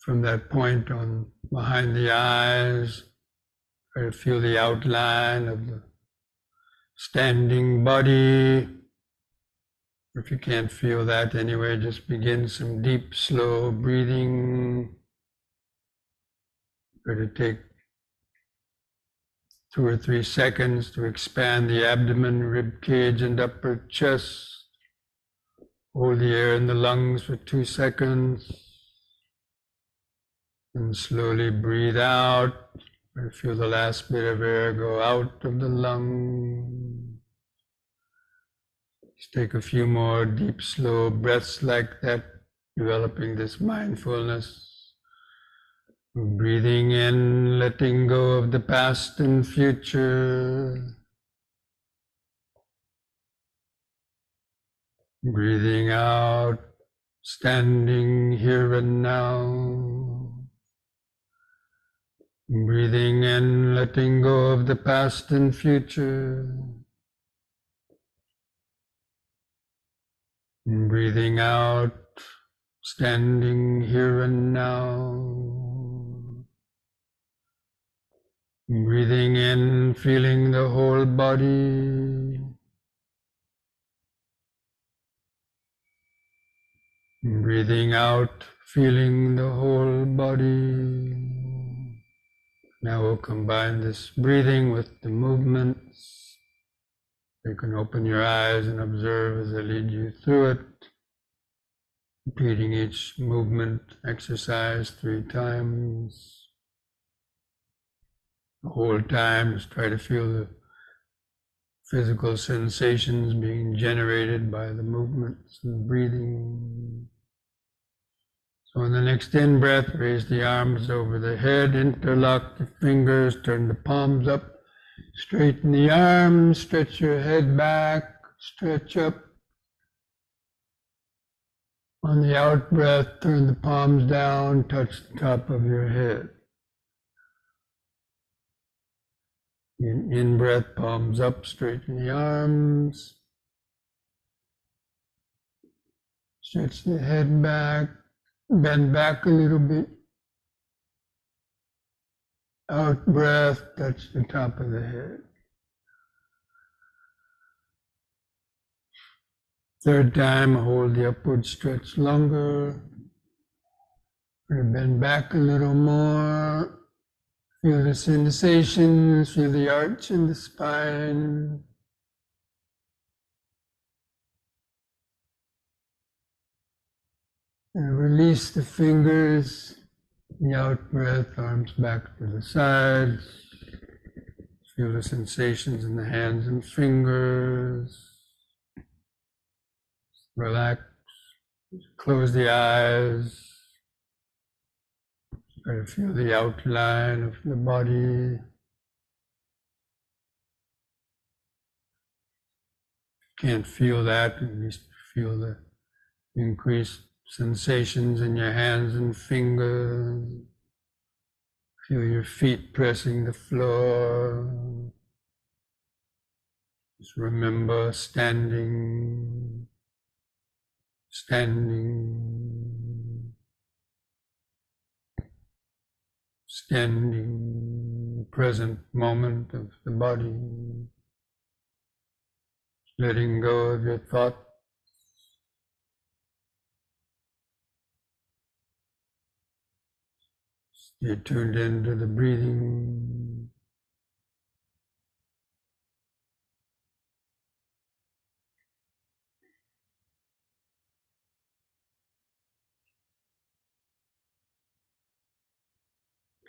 From that point on behind the eyes, feel the outline of the standing body. If you can't feel that anyway, just begin some deep, slow breathing. Try to take two or three seconds to expand the abdomen, rib cage, and upper chest. Hold the air in the lungs for two seconds. And slowly breathe out. Or feel the last bit of air go out of the lung. Just take a few more deep, slow breaths like that, developing this mindfulness. Breathing in, letting go of the past and future. Breathing out, standing here and now. Breathing in, letting go of the past and future. Breathing out, standing here and now. Breathing in, feeling the whole body. Breathing out, feeling the whole body. Now we'll combine this breathing with the movements. You can open your eyes and observe as I lead you through it. Repeating each movement exercise three times. The whole time, just try to feel the physical sensations being generated by the movements and breathing. On the next in breath, raise the arms over the head, interlock the fingers, turn the palms up, straighten the arms, stretch your head back, stretch up. On the out breath, turn the palms down, touch the top of your head. In, in breath, palms up, straighten the arms. Stretch the head back, bend back a little bit. Out breath, touch the top of the head. Third time, hold the upward stretch longer. Bend back a little more. Feel the sensations, feel the arch in the spine. And release the fingers, the out breath, arms back to the sides. Feel the sensations in the hands and fingers. Relax. Close the eyes. Try to feel the outline of the body. Can't feel that, at least feel the increased sensations in your hands and fingers. Feel your feet pressing the floor. Just remember standing, standing, standing, present moment of the body. Letting go of your thoughts. Stay tuned into the breathing.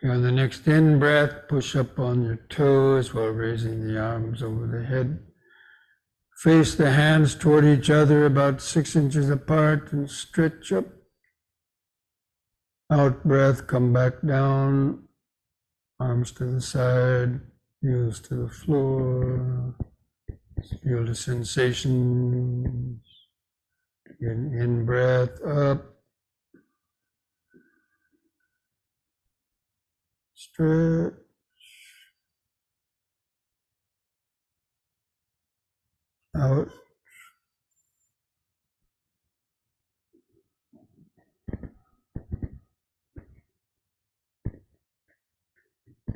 On the next in breath, push up on your toes while raising the arms over the head. Face the hands toward each other about six inches apart and stretch up. Out breath, come back down. Arms to the side, heels to the floor. Feel the sensations. In, in breath up. Stretch. Out.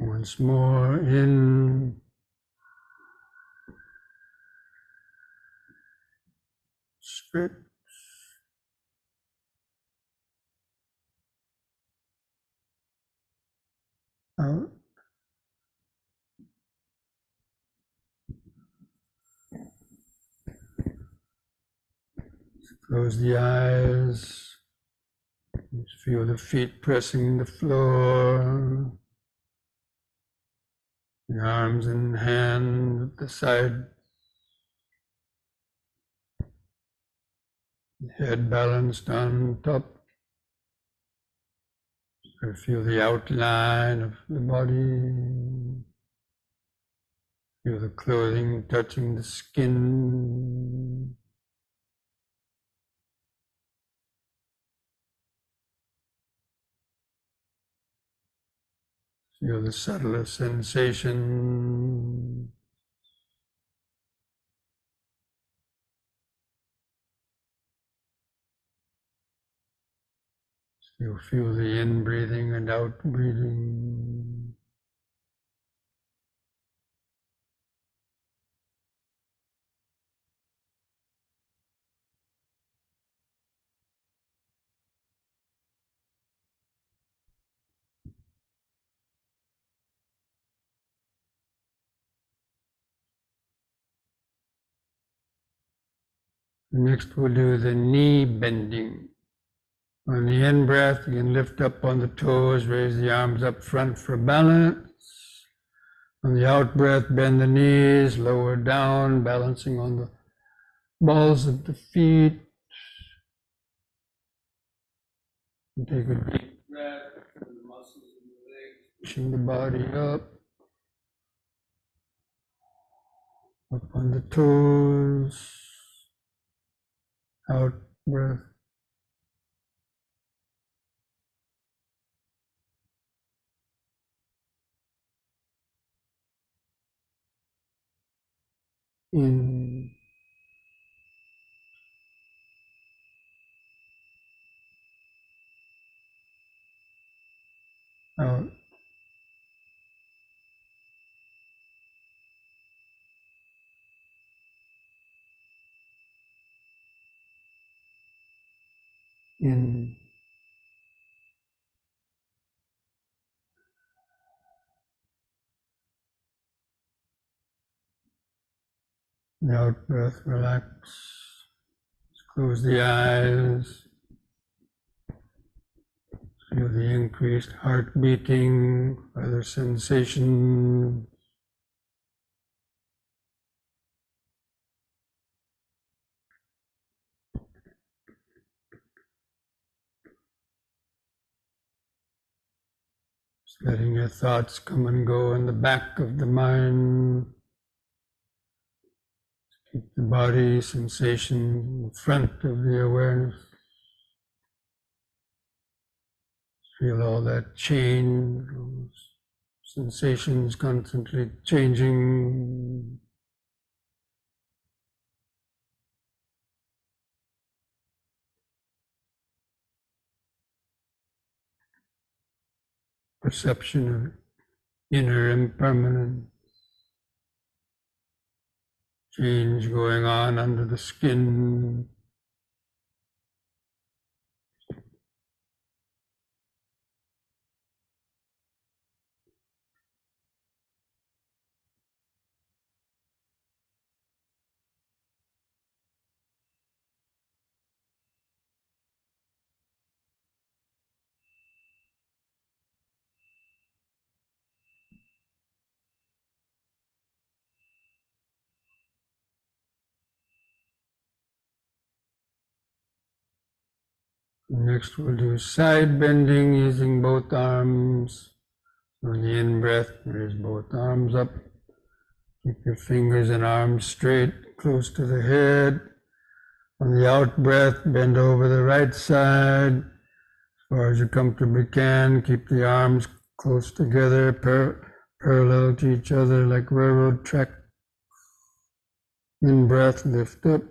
Once more in. Stretch. Oh. Out. Close the eyes. Just feel the feet pressing the floor. The arms and hands at the side. Head balanced on top. So feel the outline of the body. Feel the clothing touching the skin. You feel the subtler sensation. You'll feel the in breathing and out breathing. Next, we'll do the knee bending. On the in breath, you can lift up on the toes, raise the arms up front for balance. On the out breath, bend the knees, lower down, balancing on the balls of the feet. And take a deep breath, the muscles in the legs, pushing the body up. Up on the toes. Out breath. In. Out. In. The out breath, relax. Close the eyes. Feel the increased heart beating, other sensations. Letting your thoughts come and go in the back of the mind. Keep the body sensation in front of the awareness. Feel all that change, sensations constantly changing. Perception of inner impermanence. change going on under the skin. Next, we'll do side bending using both arms. On the in breath, raise both arms up. Keep your fingers and arms straight, close to the head. On the out breath, bend over the right side. As far as you comfortably can, keep the arms close together, par- parallel to each other like railroad track. In breath, lift up.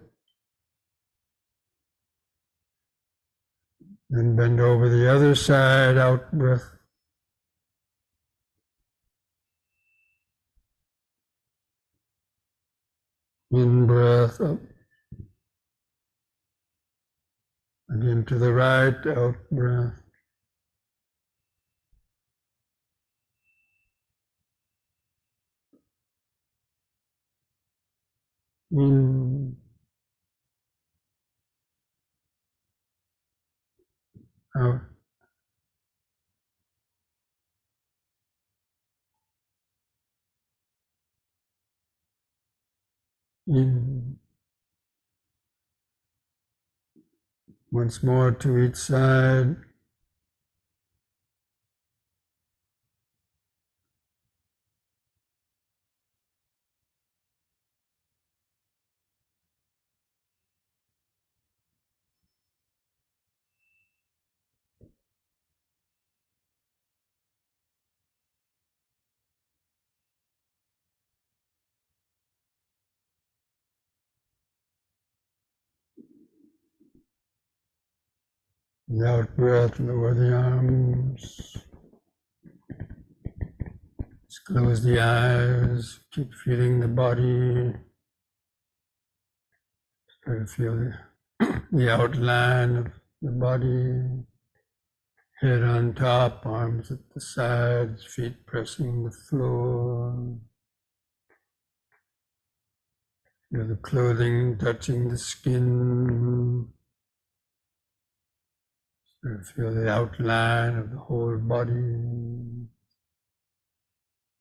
Then bend over the other side, out breath. In breath up. Again to the right, out breath. In. Oh. Out. In. Once more to each side. The out breath, lower the arms. Just close the eyes, keep feeling the body. Try to feel the, the outline of the body. Head on top, arms at the sides, feet pressing the floor. Feel the clothing touching the skin. Feel the outline of the whole body.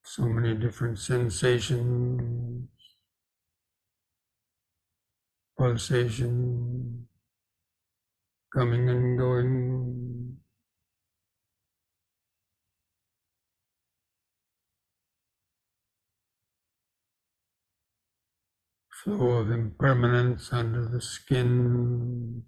So many different sensations, pulsation, coming and going. Flow of impermanence under the skin.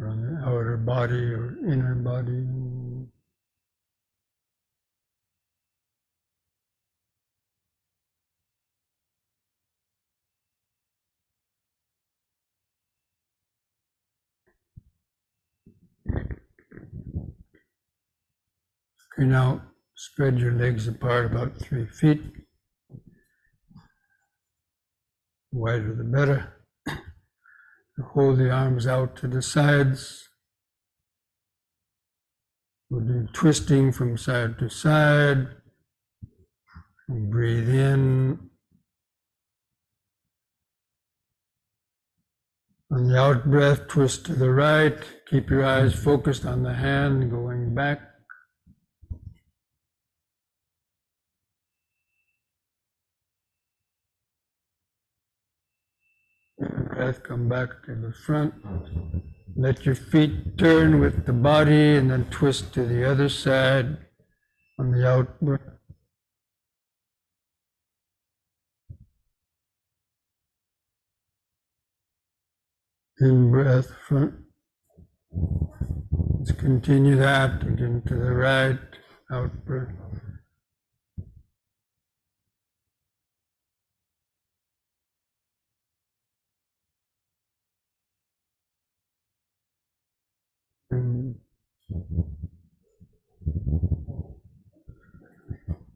The outer body or inner body. Okay, now spread your legs apart about three feet. Wider the better. Hold the arms out to the sides. We'll do twisting from side to side. And breathe in. On the out breath, twist to the right. Keep your eyes focused on the hand going back. Breath come back to the front. Let your feet turn with the body and then twist to the other side on the out breath. In breath front. Let's continue that again to the right, out breath.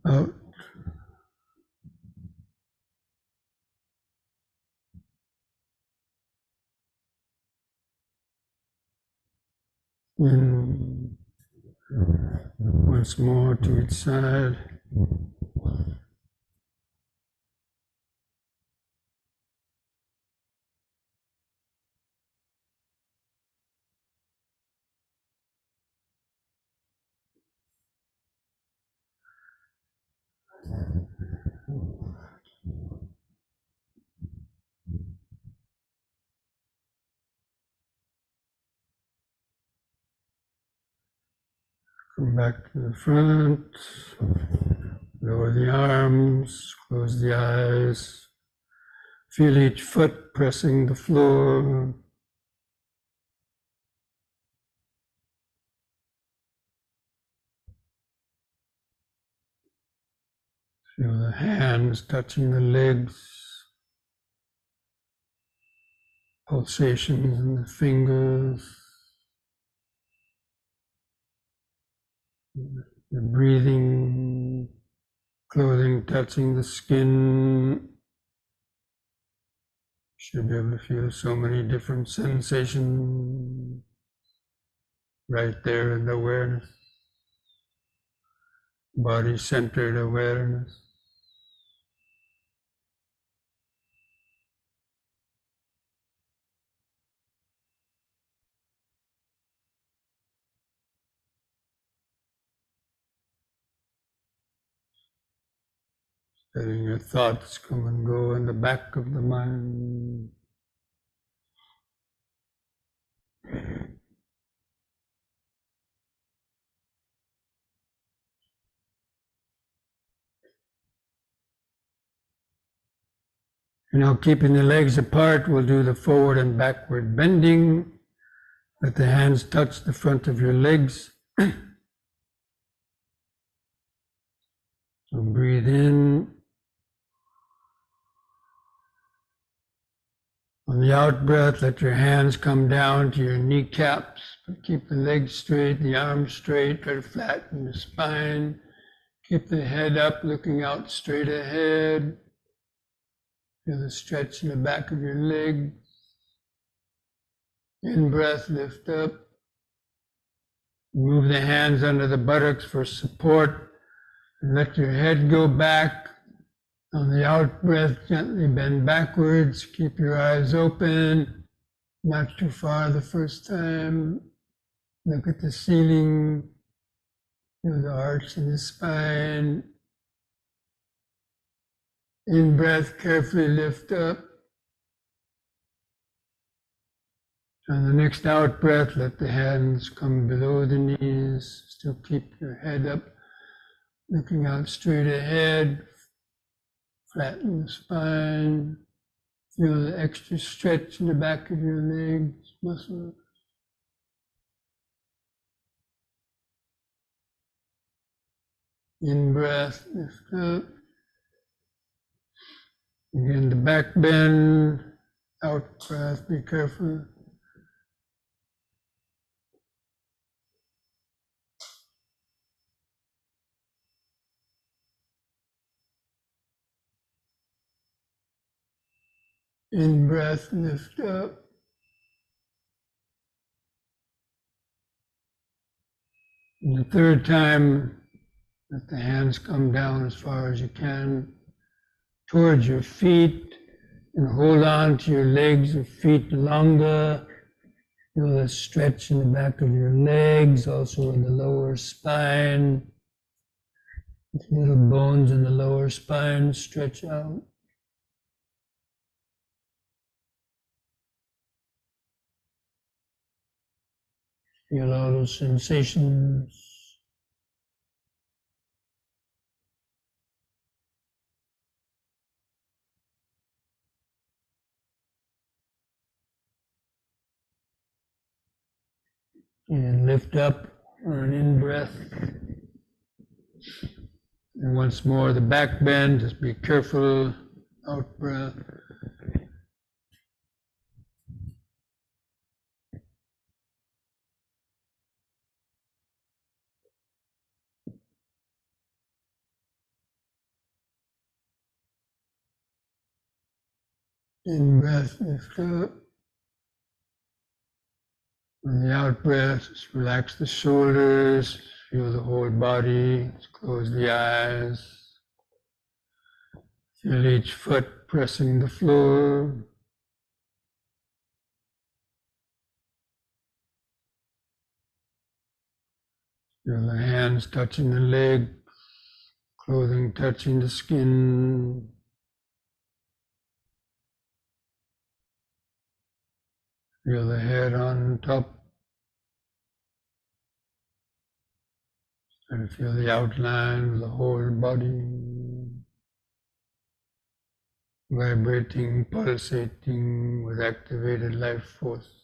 Out. And once more to its side. Come back to the front, lower the arms, close the eyes, feel each foot pressing the floor. Feel the hands touching the legs. Pulsations in the fingers. The breathing, clothing touching the skin. Should be able to feel so many different sensations right there in the awareness. Body centered awareness. Letting your thoughts come and go in the back of the mind. You know, keeping the legs apart, we'll do the forward and backward bending. Let the hands touch the front of your legs. So breathe in. On the out breath, let your hands come down to your kneecaps. Keep the legs straight, the arms straight, try to flatten the spine. Keep the head up, looking out straight ahead. Feel the stretch in the back of your leg. In breath, lift up. Move the hands under the buttocks for support. And let your head go back. On the out breath, gently bend backwards. Keep your eyes open. Not too far the first time. Look at the ceiling. Feel the arch in the spine. In breath, carefully lift up. On the next out breath, let the hands come below the knees. Still keep your head up, looking out straight ahead. Flatten the spine. Feel the extra stretch in the back of your legs, muscles. In breath, lift up. Again, the back bend, out breath, be careful. In breath, lift up. And the third time, let the hands come down as far as you can towards your feet and hold on to your legs or feet longer. Feel the stretch in the back of your legs, also in the lower spine. Little bones in the lower spine stretch out. Feel all those sensations. And lift up on an in breath. And once more, the back bend, just be careful, out breath. In breath, lift up. On the out breath, just relax the shoulders, feel the whole body, just close the eyes. Feel each foot pressing the floor. Feel the hands touching the legs, clothing touching the skin. Feel the head on top And feel the outline of the whole body vibrating, pulsating with activated life force.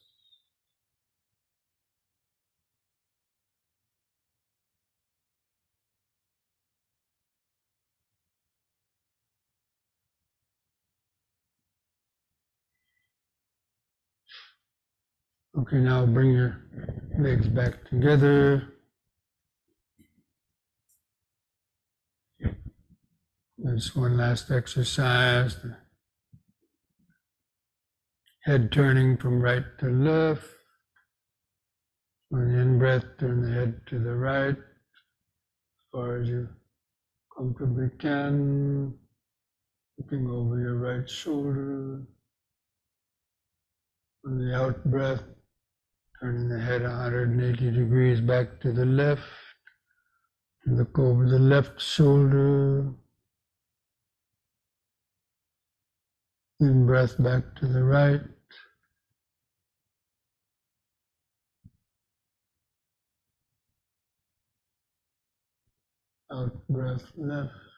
Okay, now bring your legs back together. There's one last exercise. the Head turning from right to left. On the in breath, turn the head to the right as far as you comfortably can. Looking over your right shoulder. On the out breath, turning the head 180 degrees back to the left. Look over the left shoulder. In breath back to the right. Out breath left.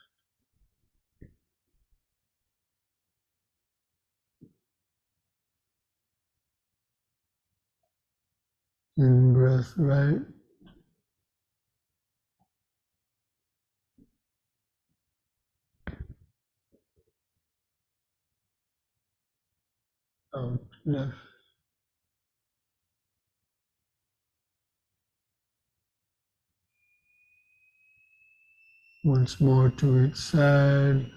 In breath right. Oh, Out left. Once more to each side.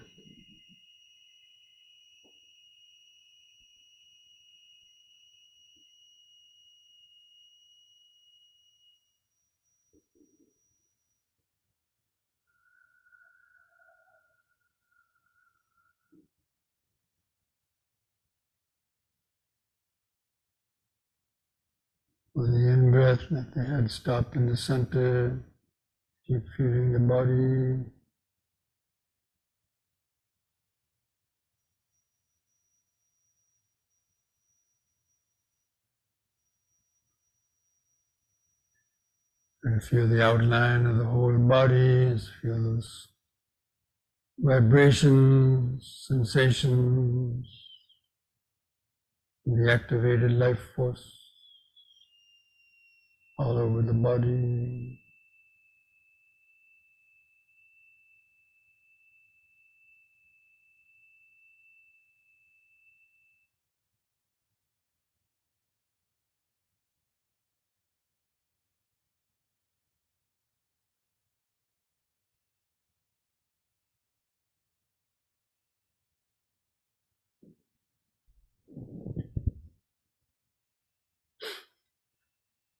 With the in breath, let the head stop in the center. Keep feeling the body. And feel the outline of the whole body. Feel those vibrations, sensations, the activated life force all over the body.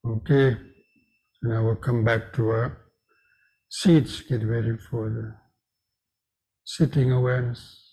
Okay, now we'll come back to our seats, get ready for the sitting awareness.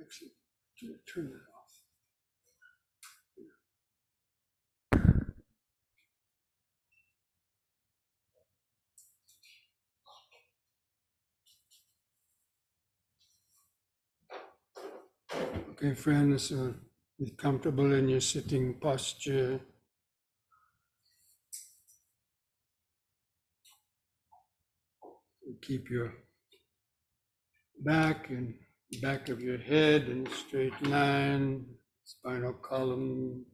Fix it. Turn it off. Okay, friends, uh, be comfortable in your sitting posture. Keep your back and back of your head in a straight line, spinal column.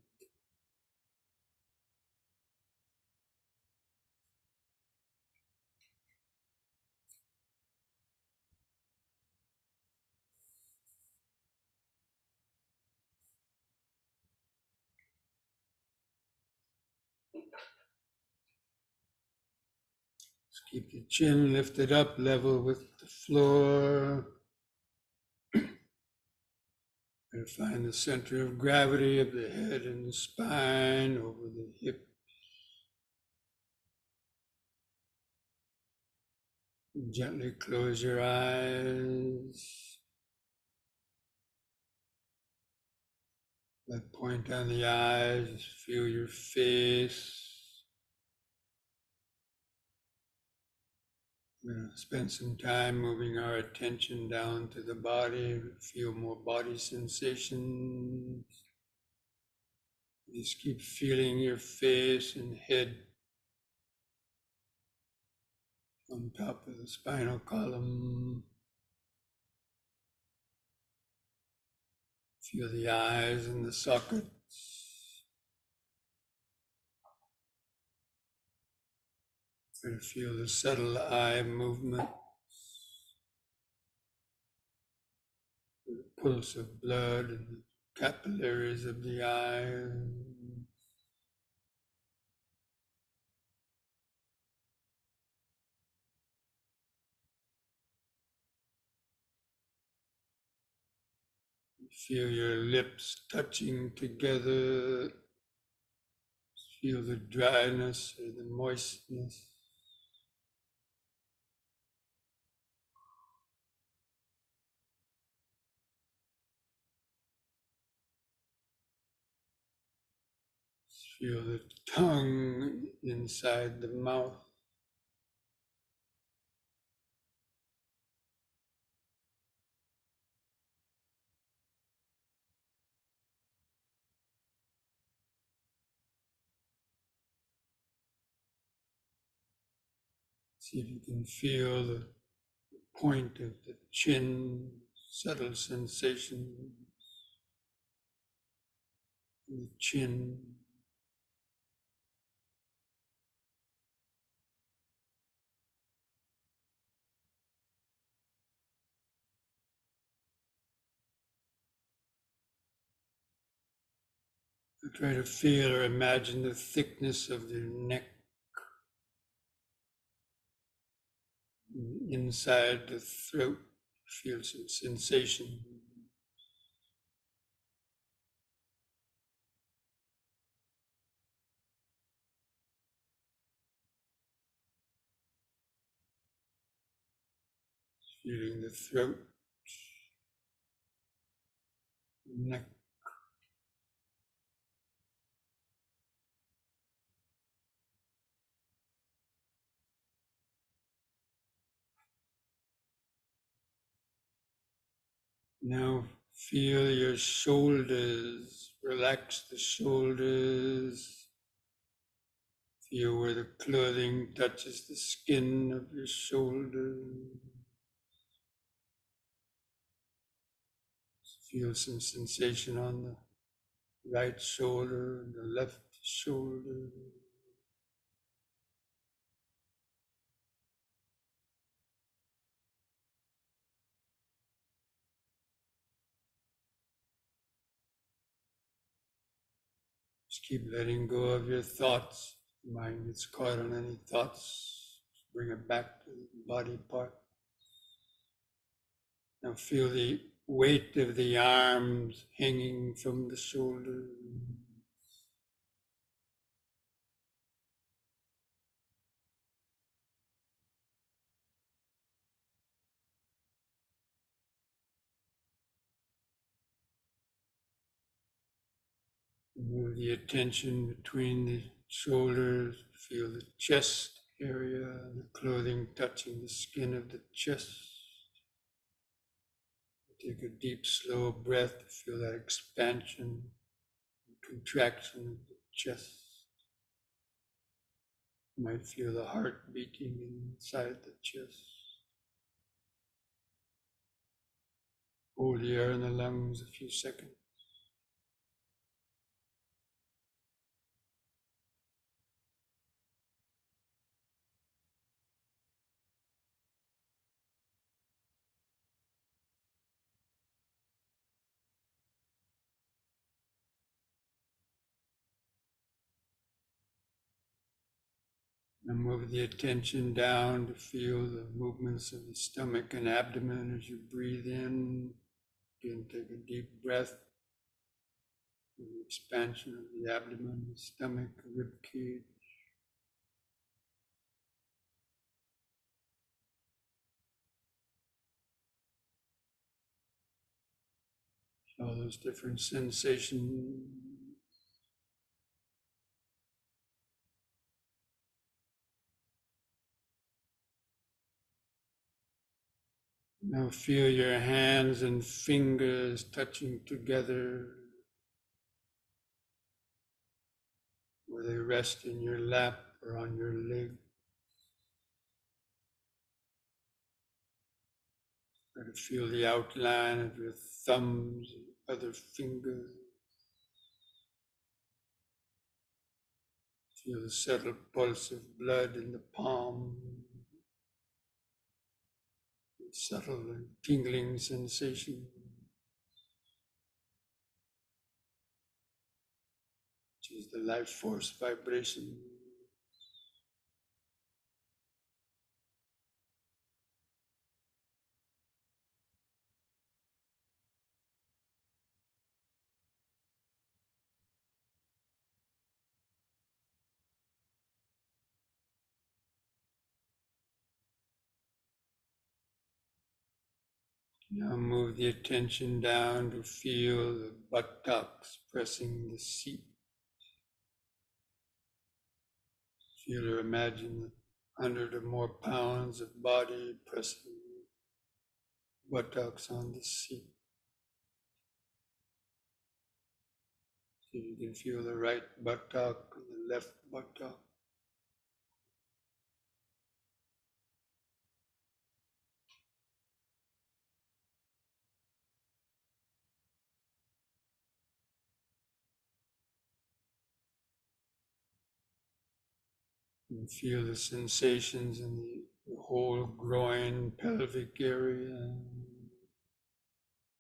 Keep your chin lifted up, level with the floor. And find the center of gravity of the head and the spine over the hip. Gently close your eyes. That point on the eyes, feel your face. We're going to spend some time moving our attention down to the body, feel more body sensations. Just keep feeling your face and head on top of the spinal column. Feel the eyes and the sockets. To feel the subtle eye movement. The pulse of blood and the capillaries of the eye. Feel your lips touching together. Feel the dryness or the moistness. Feel the tongue inside the mouth. See if you can feel the point of the chin, subtle sensations in the chin. Try to feel or imagine the thickness of the neck inside the throat, feel some sensation. Feeling the throat, neck. Now feel your shoulders, relax the shoulders. Feel where the clothing touches the skin of your shoulders. Feel some sensation on the right shoulder the left shoulder. Keep letting go of your thoughts. Mind gets caught on any thoughts. Bring it back to the body part. Now feel the weight of the arms hanging from the shoulders. Move the attention between the shoulders, feel the chest area, the clothing touching the skin of the chest. Take a deep, slow breath to feel that expansion, and contraction of the chest. You might feel the heart beating inside the chest. Hold the air in the lungs a few seconds. And move the attention down to feel the movements of the stomach and abdomen as you breathe in. Again, take a deep breath. The expansion of the abdomen, the stomach, rib cage. All those different sensations. Now feel your hands and fingers touching together. Where they rest in your lap or on your leg. Try to feel the outline of your thumbs and other fingers. Feel the subtle pulse of blood in the palm subtle and tingling sensation. Which is the life force vibration. Now move the attention down to feel the buttocks pressing the seat. Feel or imagine the hundred or more pounds of body pressing buttocks on the seat. So you can feel the right buttock and the left buttock. Feel the sensations in the, the whole groin, pelvic area.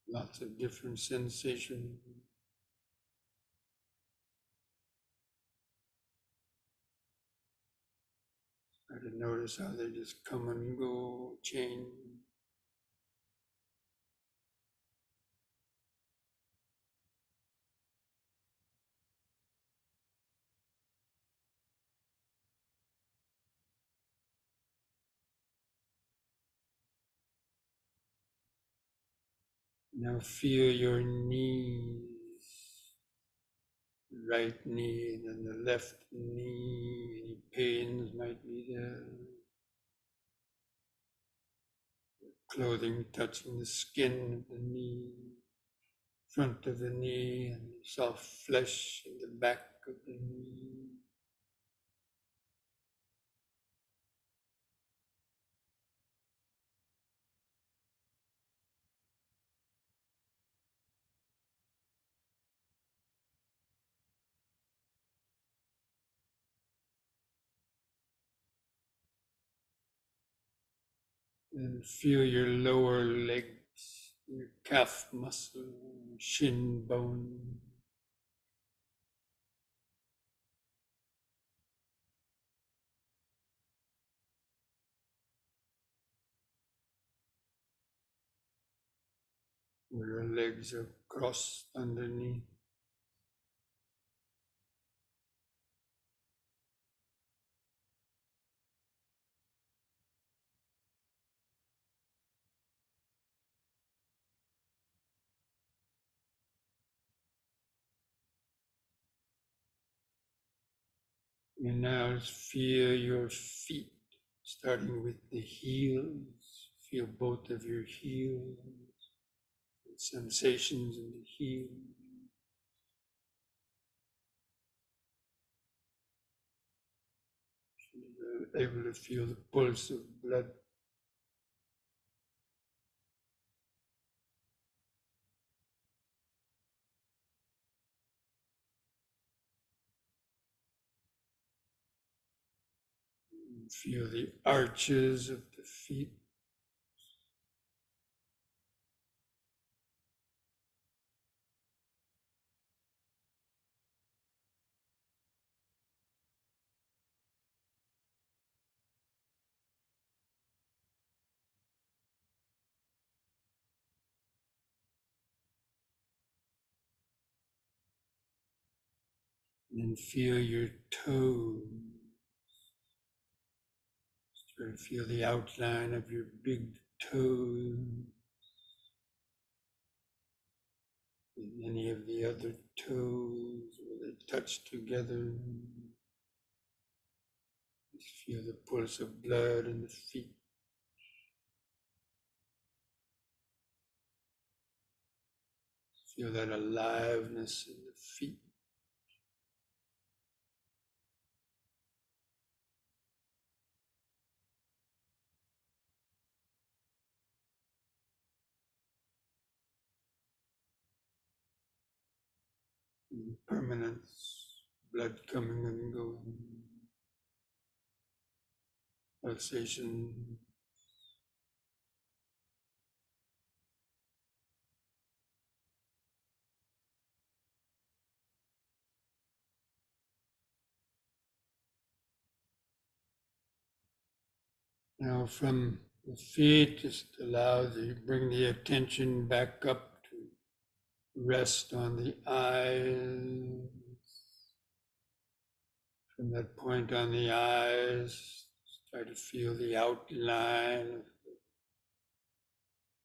Lots of different sensations. Try to notice how they just come and go, change. Now feel your knees, right knee and the left knee. Any pains might be there. Clothing touching the skin of the knee, front of the knee, and soft flesh in the back And feel your lower legs, your calf muscle, shin bone. Your legs are crossed underneath. And now feel your feet, starting with the heels. Feel both of your heels, the sensations in the heel. Feel- Able to feel the pulse of blood. Feel the arches of the feet. And feel your toes. Feel the outline of your big toes. And any of the other toes where they touch together. Just feel the pulse of blood in the feet. Feel that aliveness in the feet. Impermanence, blood coming and going, pulsation. Now from the feet, just allow the, bring the attention back up rest on the eyes. From that point on the eyes, try to feel the outline of the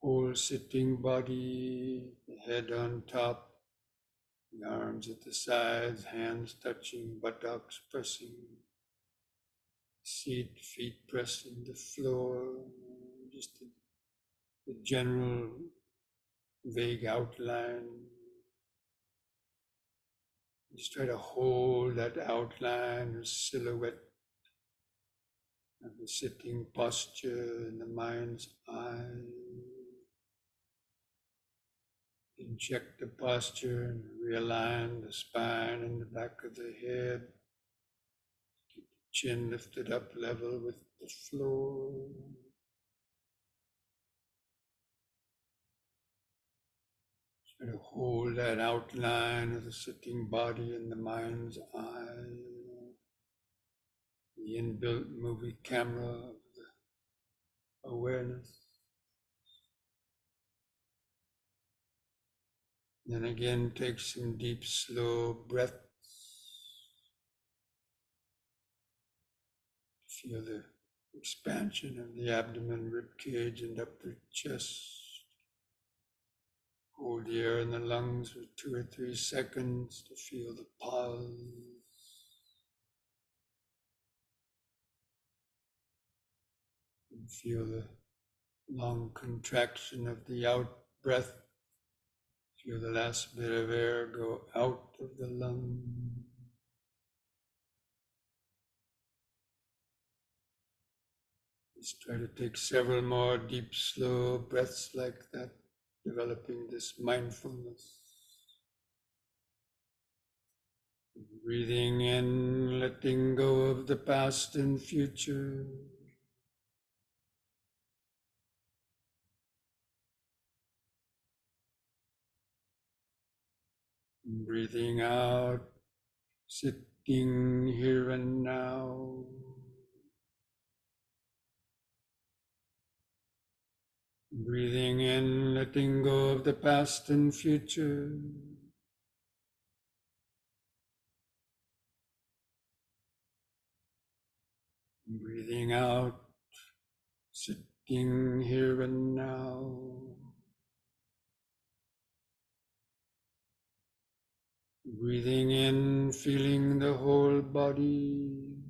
whole sitting body, the head on top, the arms at the sides, hands touching, buttocks pressing, seat, feet pressing the floor, just the, the general vague outline. Just try to hold that outline or silhouette of the sitting posture in the mind's eye. Inject the posture and realign the spine and the back of the head. Keep the chin lifted up level with the floor. To hold that outline of the sitting body in the mind's eye. The inbuilt movie camera of the awareness. Then again, take some deep, slow breaths. Feel the expansion of the abdomen, rib cage, and upper chest. Hold the air in the lungs for two or three seconds to feel the pulse. And feel the long contraction of the out breath. Feel the last bit of air go out of the lung. Just try to take several more deep, slow breaths like that, developing this mindfulness. Breathing in, letting go of the past and future. Breathing out, sitting here and now. Breathing in, letting go of the past and future. Breathing out, sitting here and now. Breathing in, feeling the whole body.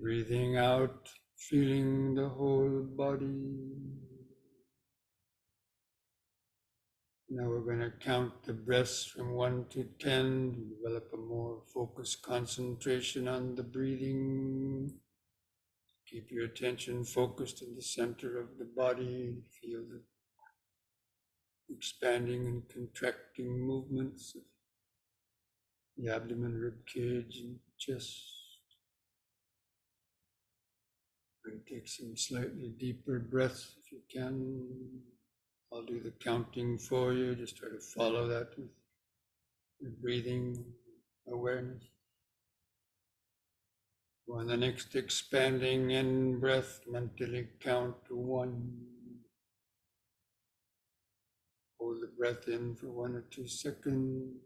Breathing out, feeling the whole body. Now we're going to count the breaths from one to 10, develop a more focused concentration on the breathing. Keep your attention focused in the center of the body. Feel the expanding and contracting movements of the abdomen, rib cage, and chest. Take some slightly deeper breaths if you can. I'll do the counting for you. Just try to follow that with your breathing awareness. On the next expanding in breath, mentally count to one. Hold the breath in for one or two seconds.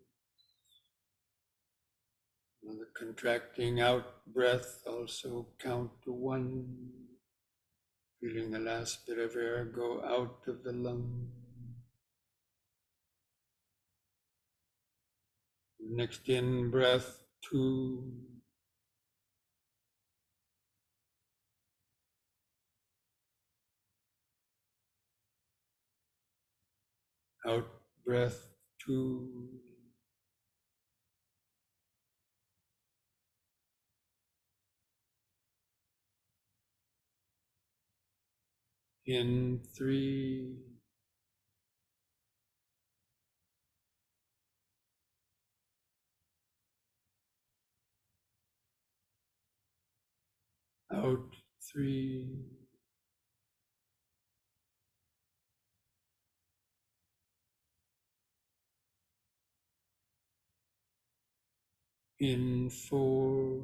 The contracting out breath, also count to one. Feeling the last bit of air go out of the lung. Next in breath, two. Out breath, two. In three. Out three. In four.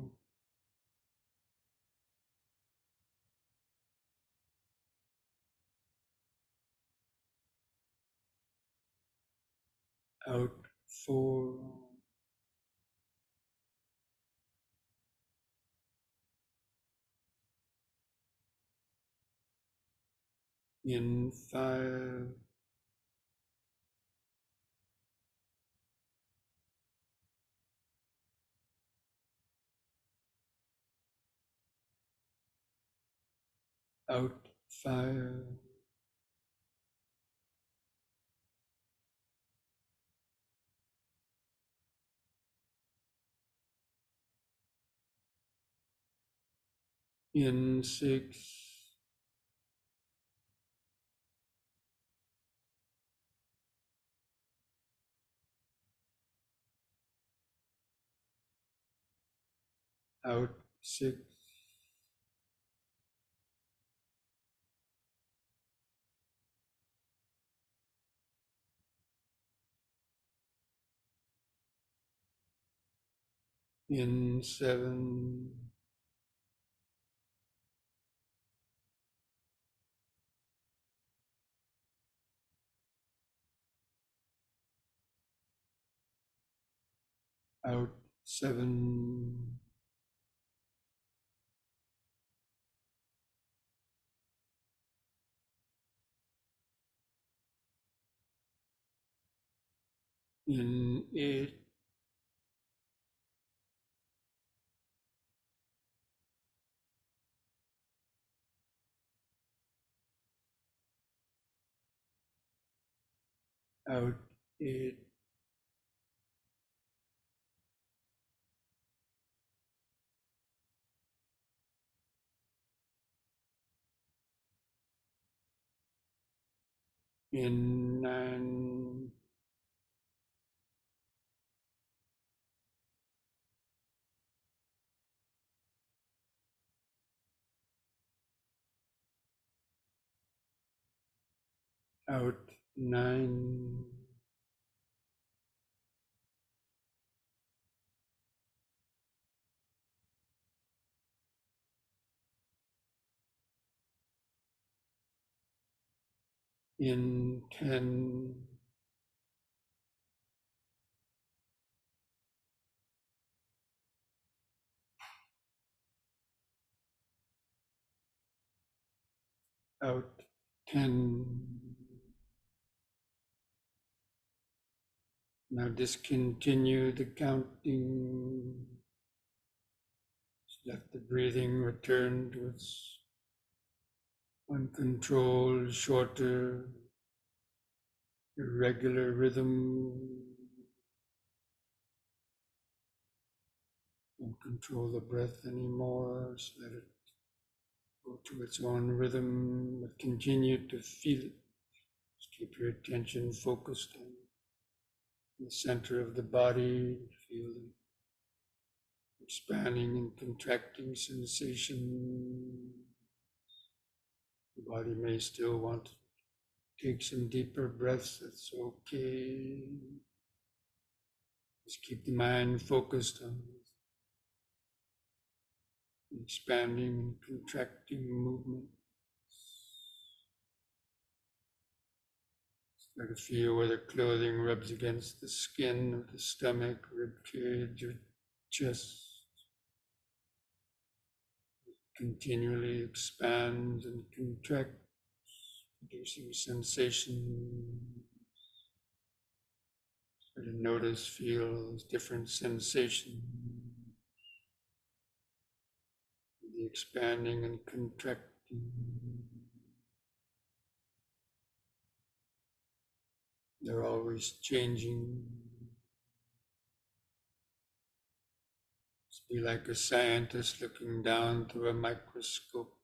Out four. In five. Out five. In six. Out six. In seven. Out seven. In eight. Out eight. In nine. Out nine. In ten. Out ten. Now discontinue the counting. Let the breathing return to its uncontrolled, shorter, irregular rhythm. Don't control the breath anymore, so let it go to its own rhythm, but continue to feel it. Just keep your attention focused on the center of the body, feel the expanding and contracting sensation. The body may still want to take some deeper breaths, that's okay. Just keep the mind focused on expanding and contracting movement. Try to feel where the clothing rubs against the skin of the stomach, rib cage, or chest. Continually expands and contracts, producing sensation. Try to notice, feel different sensations. The expanding and contracting. They're always changing. Be like a scientist looking down through a microscope.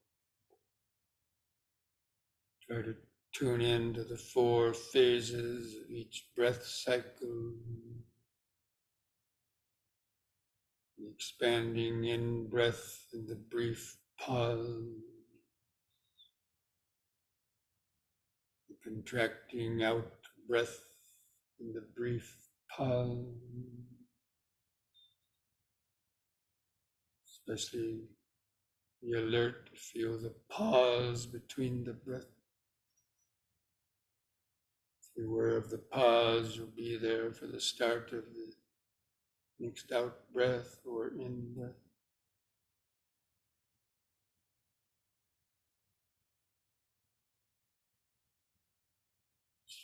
Try to tune into the four phases of each breath cycle. The expanding in breath and the brief pause. The contracting out breath in the brief pause, especially be alert to feel the pause between the breath. If you're aware of the pause, you'll be there for the start of the next out breath or in breath.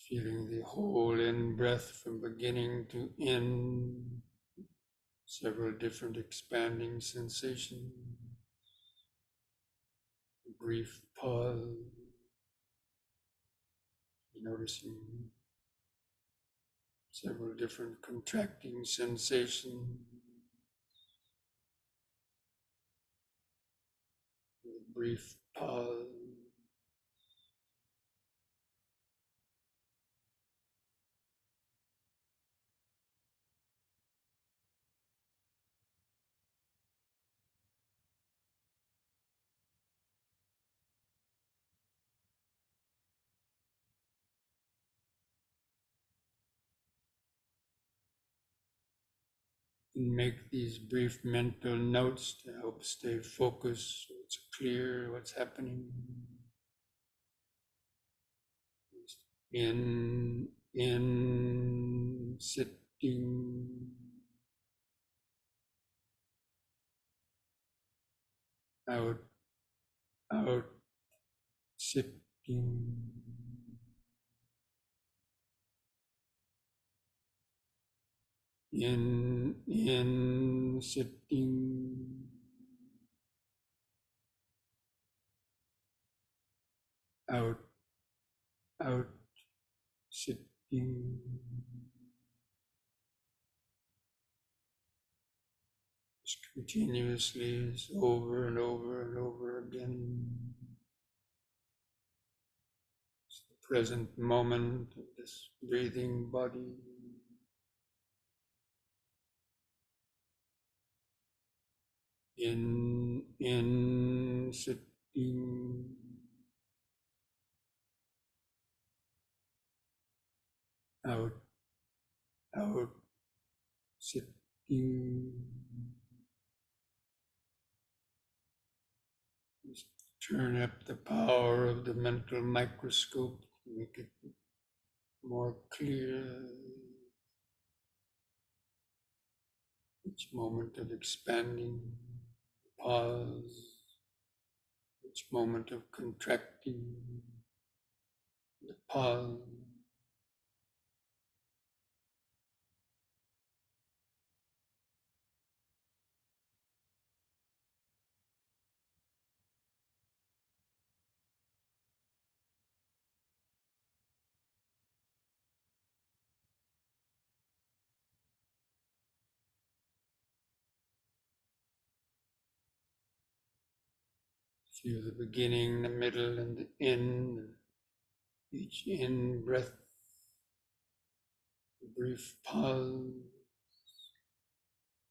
Feeling the whole in breath from beginning to end, several different expanding sensations. a Brief pause, noticing several different contracting sensations. Brief pause. Make these brief mental notes to help stay focused so it's clear what's happening. In, in, sitting. Out, out, sitting. In in sitting out out sitting just continuously it's over and over and over again. It's the present moment of this breathing body in in sitting out out sitting turn up the power of the mental microscope make it more clear. Each moment of expanding pause, each moment of contracting, the pause. Feel the beginning, the middle, and the end. Each in breath, a brief pause.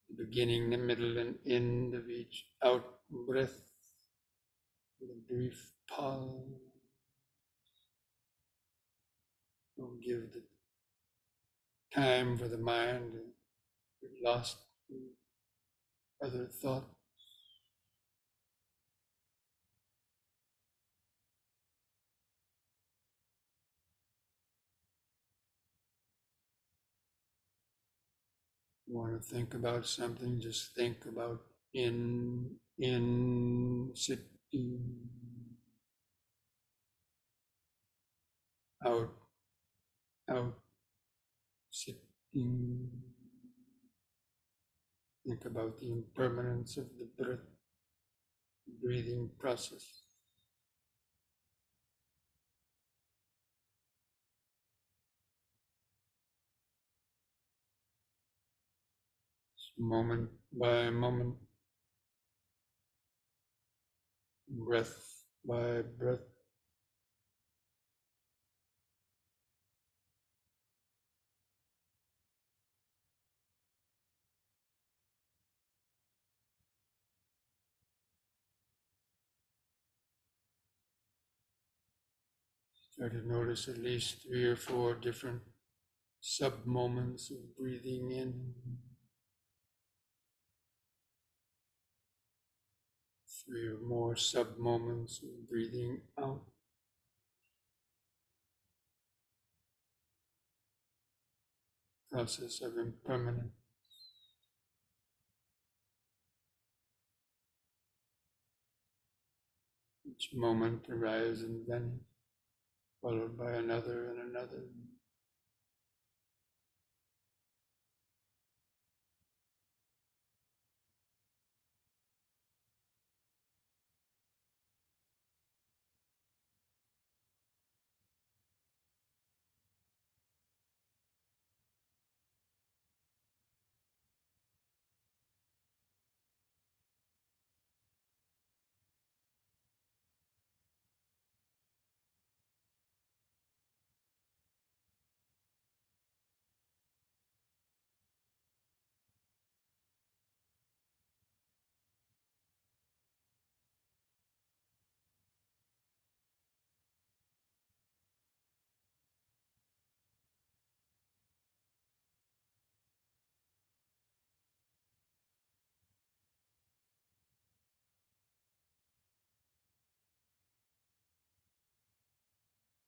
The beginning, the middle, and end of each out breath. A brief pause. Don't give the time for the mind to get lost in other thoughts. Want to think about something, just think about in, in, sitting. Out, out, sitting. Think about the impermanence of the breath, breathing process. Moment by moment, breath by breath. Try to notice at least three or four different sub moments of breathing in. Three or more sub moments of breathing out. Process of impermanence. Each moment arises and vanish, followed by another and another.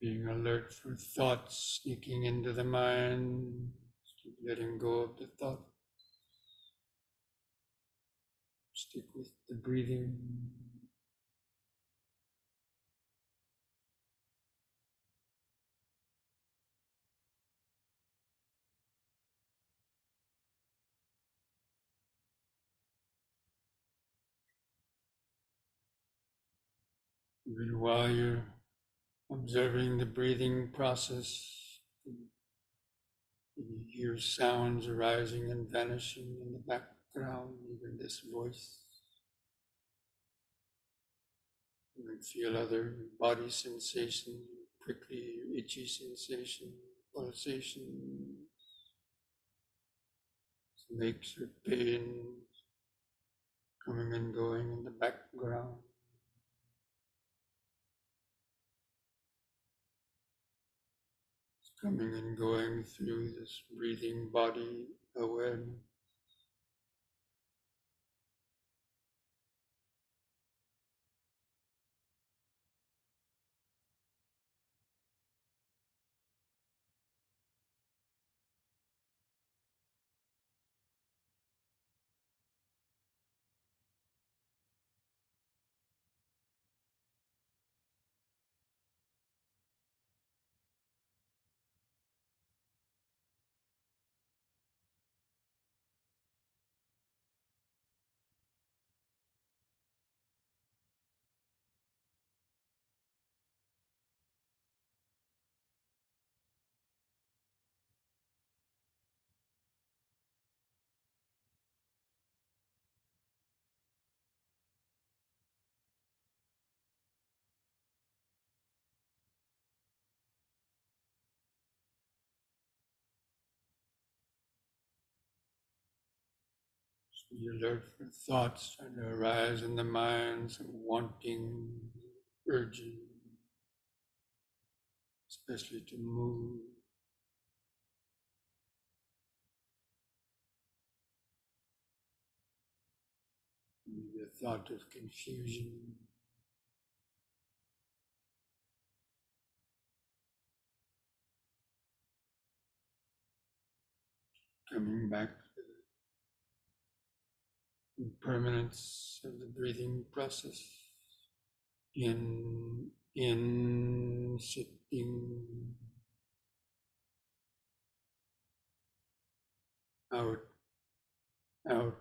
Being alert for thoughts sneaking into the mind, letting go of the thought. Stick with the breathing. Even while you're observing the breathing process. You hear sounds arising and vanishing in the background, even this voice. You can feel other body sensations, prickly, itchy sensation, pulsation, aches or pains coming and going in the background. Coming and going through this breathing body awareness. For thoughts trying to arise in the minds, wanting, urging, especially to move. Maybe a thought of confusion. Coming back impermanence of the breathing process. In, in, sitting. Out, out,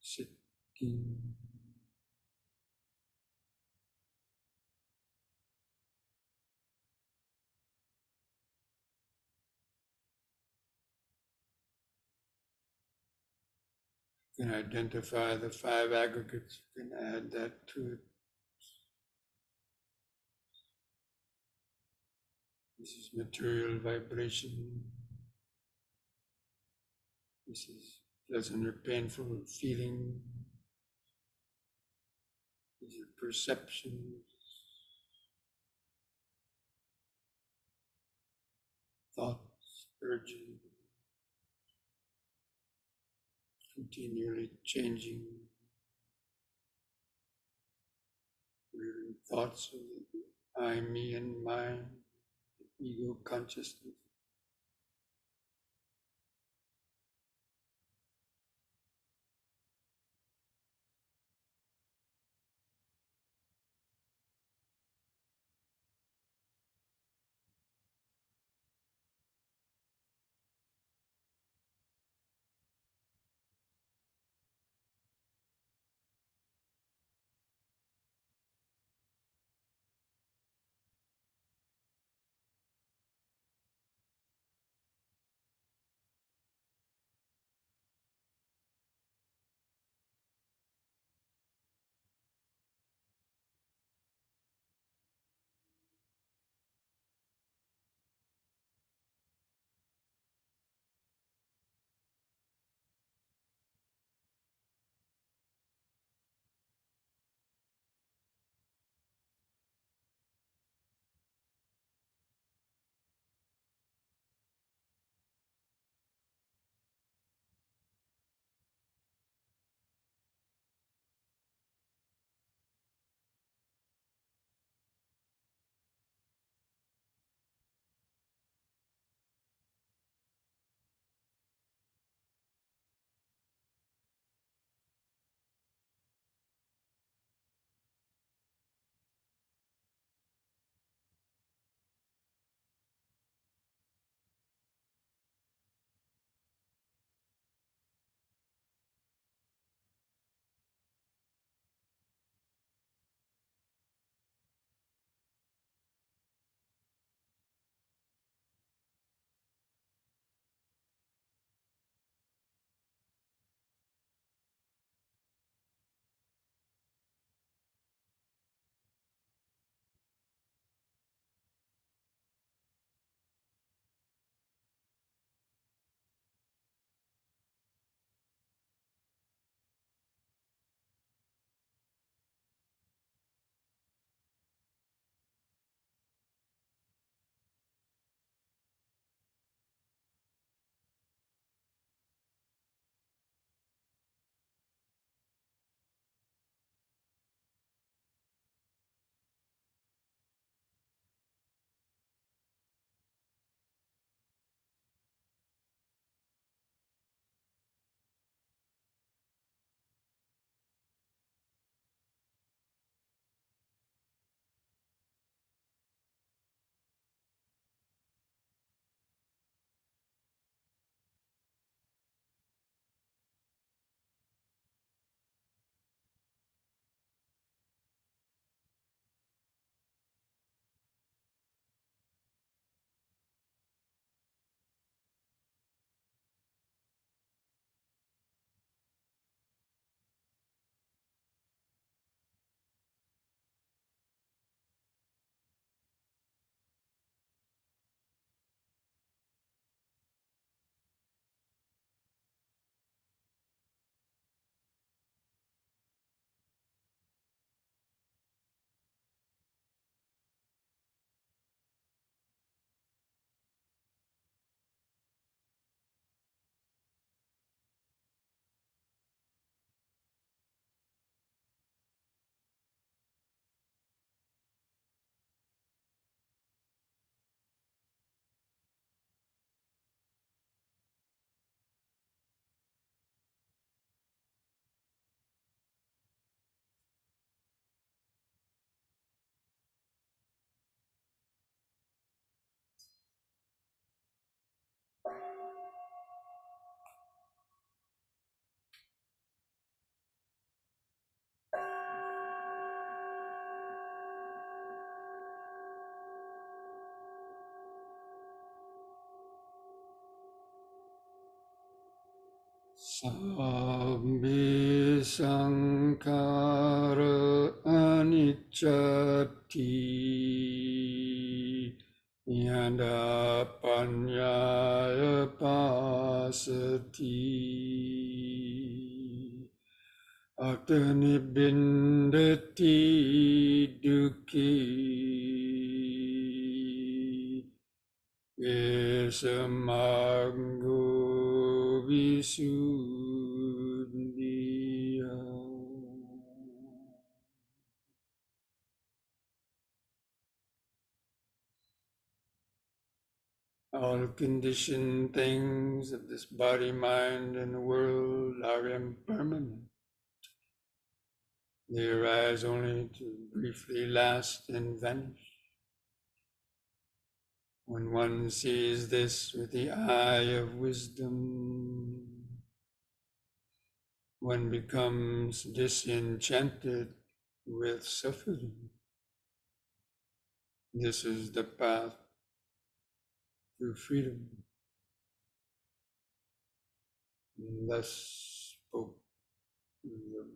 sitting. Can identify the five aggregates, you can add that to it. This is material vibration. This is pleasant or painful feeling. These are perceptions. Thoughts, urges. Continually changing. Thoughts of I, me, and mine ego consciousness. Sabbi Sankara anicchati yanda panyaya pasati. Atani bindati duki. Yesamango Visu. All conditioned things of this body, mind, and the world are impermanent. They arise only to briefly last and vanish. When one sees this with the eye of wisdom, one becomes disenchanted with suffering. This is the path to freedom. Thus spoke mm,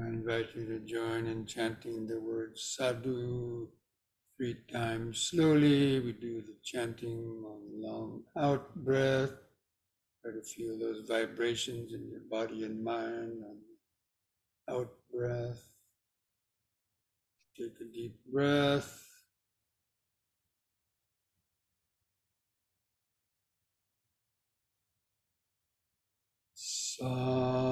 I invite you to join in chanting the word sadhu three times slowly. We do the chanting on the long out breath. Try to feel those vibrations in your body and mind on the out breath. Take a deep breath. Sadhu.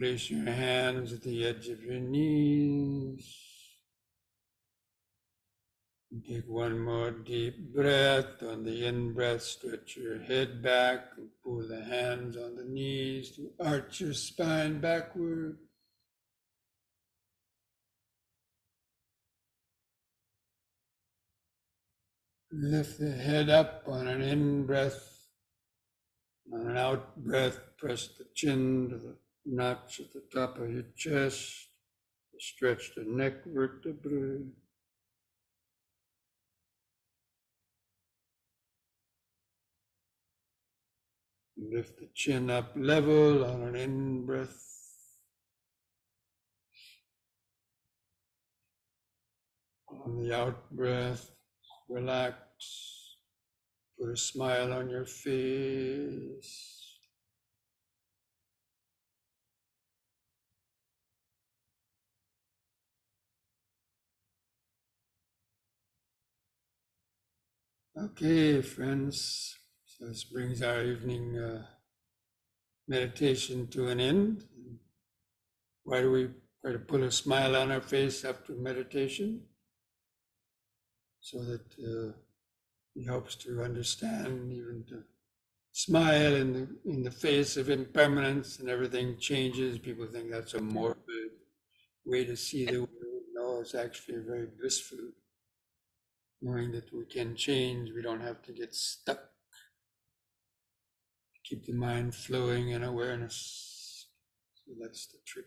Place your hands at the edge of your knees. Take one more deep breath. On the in breath, stretch your head back and pull the hands on the knees to arch your spine backward. Lift the head up on an in breath. On an out breath, press the chin to the notch at the top of your chest. Stretch the neck vertebrae. Lift the chin up level on an in breath. On the out breath, relax. Put a smile on your face. Okay, friends. So this brings our evening uh, meditation to an end. Why do we try to put a smile on our face after meditation? So that uh, it helps to understand, even to smile in the in the face of impermanence and everything changes. People think that's a morbid way to see the world. No, it's actually very blissful. Knowing that we can change, we don't have to get stuck. Keep the mind flowing in awareness. So that's the trick.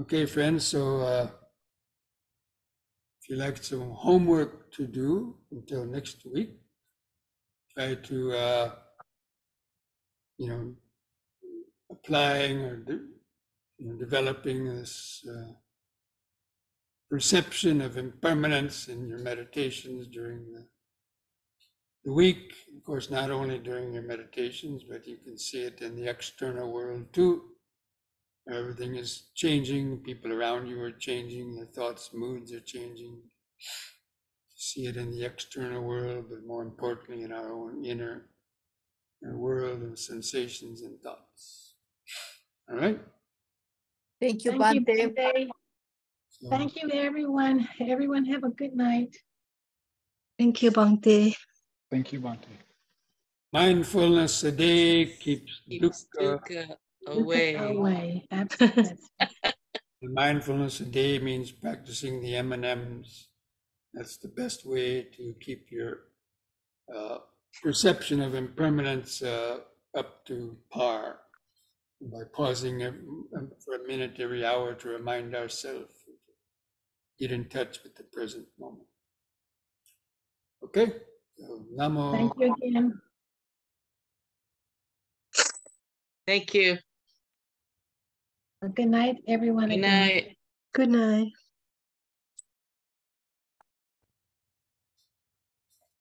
Okay, friends, so uh, if you like some homework to do until next week, try to, uh, you know, applying or de- you know, developing this uh, perception of impermanence in your meditations during the, the week. Of course, not only during your meditations, but you can see it in the external world too. Everything is changing. People around you are changing. Their thoughts, moods are changing. See it in the external world, but more importantly, in our own inner world of sensations and thoughts. All right. Thank you, Thank you, Bhante. Bhante. So, Thank you, everyone. Everyone have a good night. Thank you, Bhante. Thank you, Bhante. Mindfulness a day keeps Keeps dukkha. dukkha away. Away. Absolutely. Mindfulness a day means practicing the M and M's. That's the best way to keep your uh, perception of impermanence uh, up to par by pausing ev- um, for a minute every hour to remind ourselves, get in touch with the present moment. Okay, so namo. Thank you again. Thank you. Good night, everyone. Good again. night. Good night.